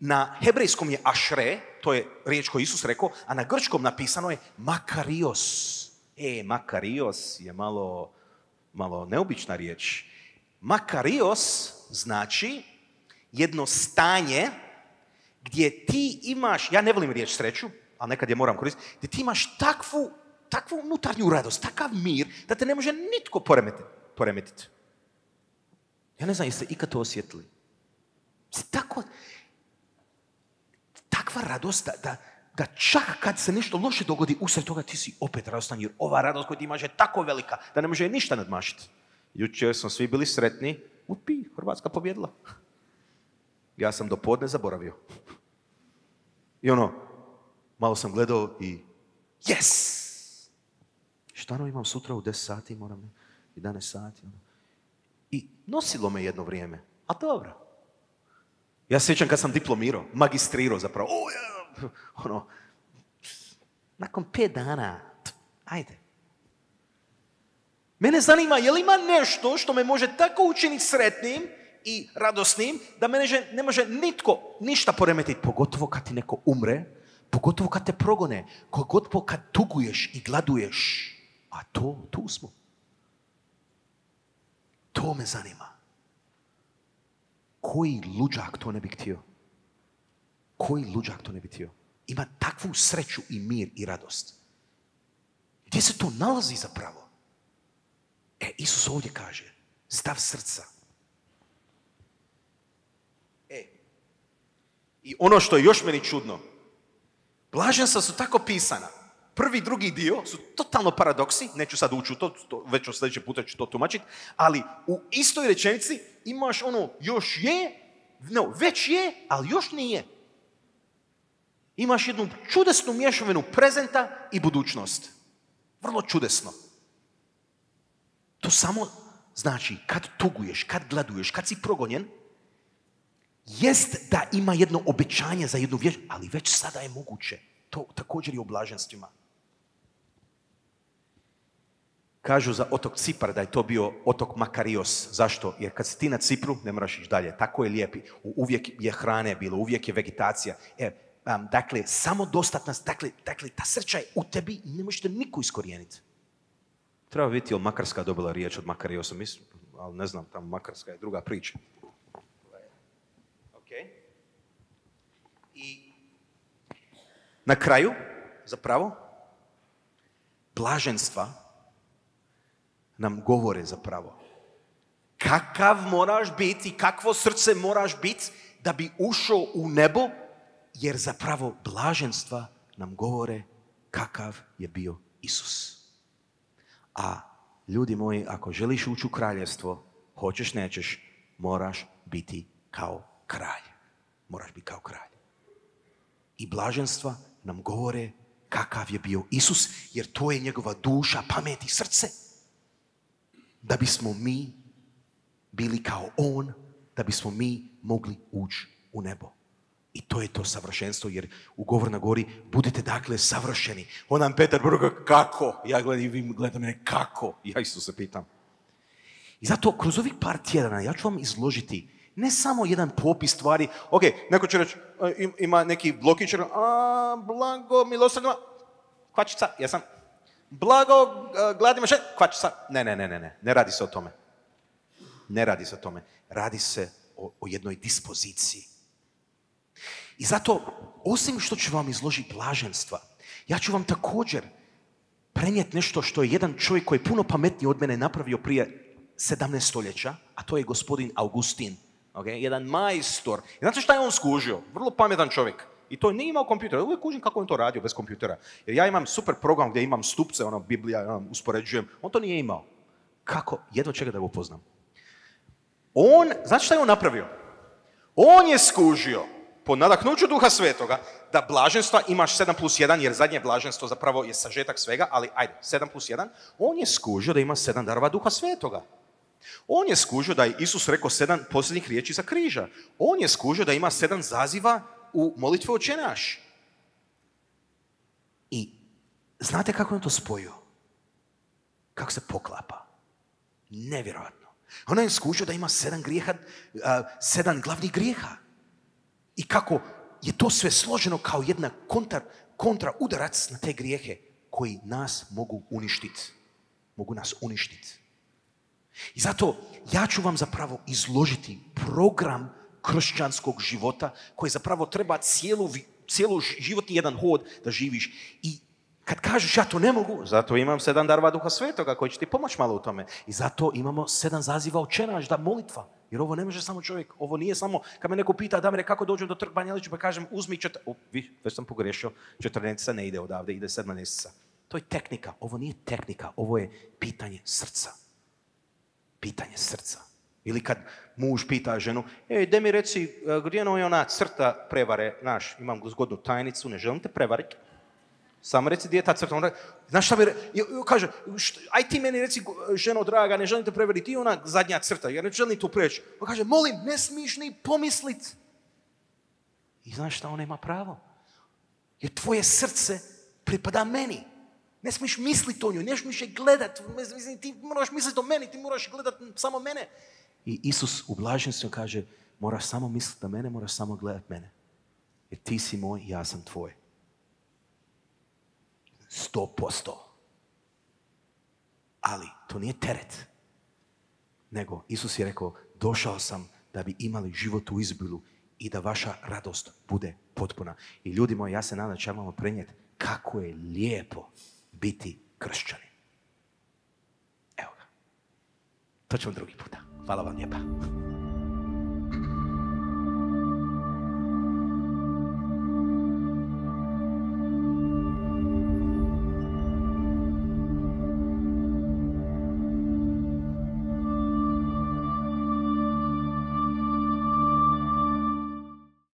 Na hebrejskom je ašre, to je riječ koju Isus rekao, a na grčkom napisano je makarios. E, makarios je malo, malo neobična riječ. Makarios znači jedno stanje gdje ti imaš, ja ne volim riječ sreću, a nekad je moram koristiti, gdje ti imaš takvu, takvu unutarnju radost, takav mir, da te ne može nitko poremetiti poremetiti. Ja ne znam, jeste ikad to osjetili? Tako, takva radost da, da, da čak kad se nešto loše dogodi, usred toga ti si opet radostan, jer ova radost koju ti imaš je tako velika da ne može ništa nadmašiti. Jučer smo svi bili sretni, upi, Hrvatska pobjedila. Ja sam do podne zaboravio. I ono, malo sam gledao i yes! Šta ono imam sutra u 10 sati, moram 11 sati. Ono. I nosilo me jedno vrijeme, a dobro. Ja sjećam kad sam diplomirao, magistrirao zapravo. O, ono, nakon pet dana, ajde. Mene zanima, je li ima nešto što me može tako učiniti sretnim i radosnim, da me ne može nitko ništa poremetiti, pogotovo kad ti neko umre, pogotovo kad te progone, pogotovo kad tuguješ i gladuješ. A to, tu smo. To me zanima. Koji luđak to ne bi htio? Koji luđak to ne bi htio? Ima takvu sreću i mir i radost. Gdje se to nalazi zapravo? E, Isus ovdje kaže, stav srca. E, i ono što je još meni čudno, blaženstva su tako pisana. Prvi drugi dio su totalno paradoksi, neću sad ući u to, to već od sljedećeg puta ću to tumačiti, ali u istoj rečenici imaš ono još je, no, već je, ali još nije. Imaš jednu čudesnu mješavinu prezenta i budućnost. Vrlo čudesno. To samo znači kad tuguješ, kad gladuješ, kad si progonjen, jest da ima jedno obećanje za jednu vječ, ali već sada je moguće. To također je u blaženstvima. Kažu za otok Cipar da je to bio otok Makarios. Zašto? Jer kad si ti na Cipru, ne moraš ići dalje. Tako je lijepi. Uvijek je hrane bilo, uvijek je vegetacija. E, um, dakle, samo dostatnost, dakle, dakle, ta srča je u tebi, ne možete niko iskorijeniti. Treba vidjeti je Makarska dobila riječ od Makariosa, mislim, ali ne znam, tamo Makarska je druga priča. Okay. I na kraju, zapravo, blaženstva nam govore zapravo. Kakav moraš biti, kakvo srce moraš biti da bi ušao u nebo, jer zapravo blaženstva nam govore kakav je bio Isus. A ljudi moji, ako želiš ući u kraljevstvo, hoćeš, nećeš, moraš biti kao kralj. Moraš biti kao kralj. I blaženstva nam govore kakav je bio Isus, jer to je njegova duša, pamet i srce da bismo mi bili kao on, da bismo mi mogli ući u nebo. I to je to savršenstvo, jer u govor na gori budite dakle savršeni. On nam Petar Bruga, kako? Ja gledam i vi gledate mene, kako? Ja isto se pitam. I zato kroz ovih par tjedana ja ću vam izložiti ne samo jedan popis stvari, ok, neko će reći, ima neki blokić, a, blago, milosrdno, kvačica, jesam, blago, uh, gladimo še, kvačica. Ne, ne, ne, ne, ne, ne radi se o tome. Ne radi se o tome. Radi se o, o jednoj dispoziciji. I zato, osim što ću vam izložiti blaženstva, ja ću vam također prenijeti nešto što je jedan čovjek koji je puno pametniji od mene napravio prije 17 stoljeća, a to je gospodin Augustin. Okay? Jedan majstor. Znate šta je on skužio? Vrlo pametan čovjek. I to nije imao kompjuter. Uvijek kužim kako on to radio bez kompjutera. Jer ja imam super program gdje imam stupce, ono, Biblija, ono, uspoređujem. On to nije imao. Kako? Jedno čega da ga upoznam. On, znači šta je on napravio? On je skužio po nadahnuću duha svetoga da blaženstva imaš 7 plus 1, jer zadnje blaženstvo zapravo je sažetak svega, ali ajde, 7 plus 1. On je skužio da ima 7 darova duha svetoga. On je skužio da je Isus rekao sedam posljednjih riječi za križa. On je skužio da ima sedam zaziva u molitvi oče naš. I znate kako je to spojio? Kako se poklapa? Nevjerojatno. Ona je skušao da ima sedam grijeha, sedam glavnih grijeha. I kako je to sve složeno kao jedna kontra, kontra udarac na te grijehe koji nas mogu uništiti. Mogu nas uništiti. I zato ja ću vam zapravo izložiti program kršćanskog života koji zapravo treba cijelu, cijelu životni jedan hod da živiš. I Kad kažeš ja to ne mogu, zato imam sedam darova duha svetoga koji će ti pomoći malo u tome. I zato imamo sedam zaziva učenaš da molitva. Jer ovo ne može samo čovjek, ovo nije samo, kad me neko pita, Damire, kako dođem do trg pa kažem, uzmi čet... O, vi, već sam pogriješio, četrnetica ne ide odavde, ide sedmanestica. To je tehnika, ovo nije tehnika, ovo je pitanje srca. Pitanje srca. Ili kad muž pita ženu, ej, de mi reci, e, gdje je ona crta prevare, naš, imam zgodnu tajnicu, ne želim te prevariti. Samo reci gdje je ta crta. Onda, znaš šta mi re... kaže, aj ti meni reci, ženo draga, ne želim te prevariti, i ona zadnja crta, jer ne želim tu preći. On kaže, molim, ne smiješ ni pomislit. I znaš šta, ona ima pravo. Jer tvoje srce pripada meni. Ne smiješ misliti o njoj, ne smiješ je gledat. ti moraš misliti o meni, ti moraš gledat samo mene. I Isus u blaženstvu kaže, moraš samo misliti na mene, moraš samo gledat mene. Jer ti si moj, ja sam tvoj. Sto posto. Ali to nije teret. Nego Isus je rekao, došao sam da bi imali život u izbilu i da vaša radost bude potpuna. I ljudi moji, ja se nadam da ćemo prenijeti kako je lijepo biti kršćani. Evo ga. To ćemo drugi puta. Hvala vam lijepa.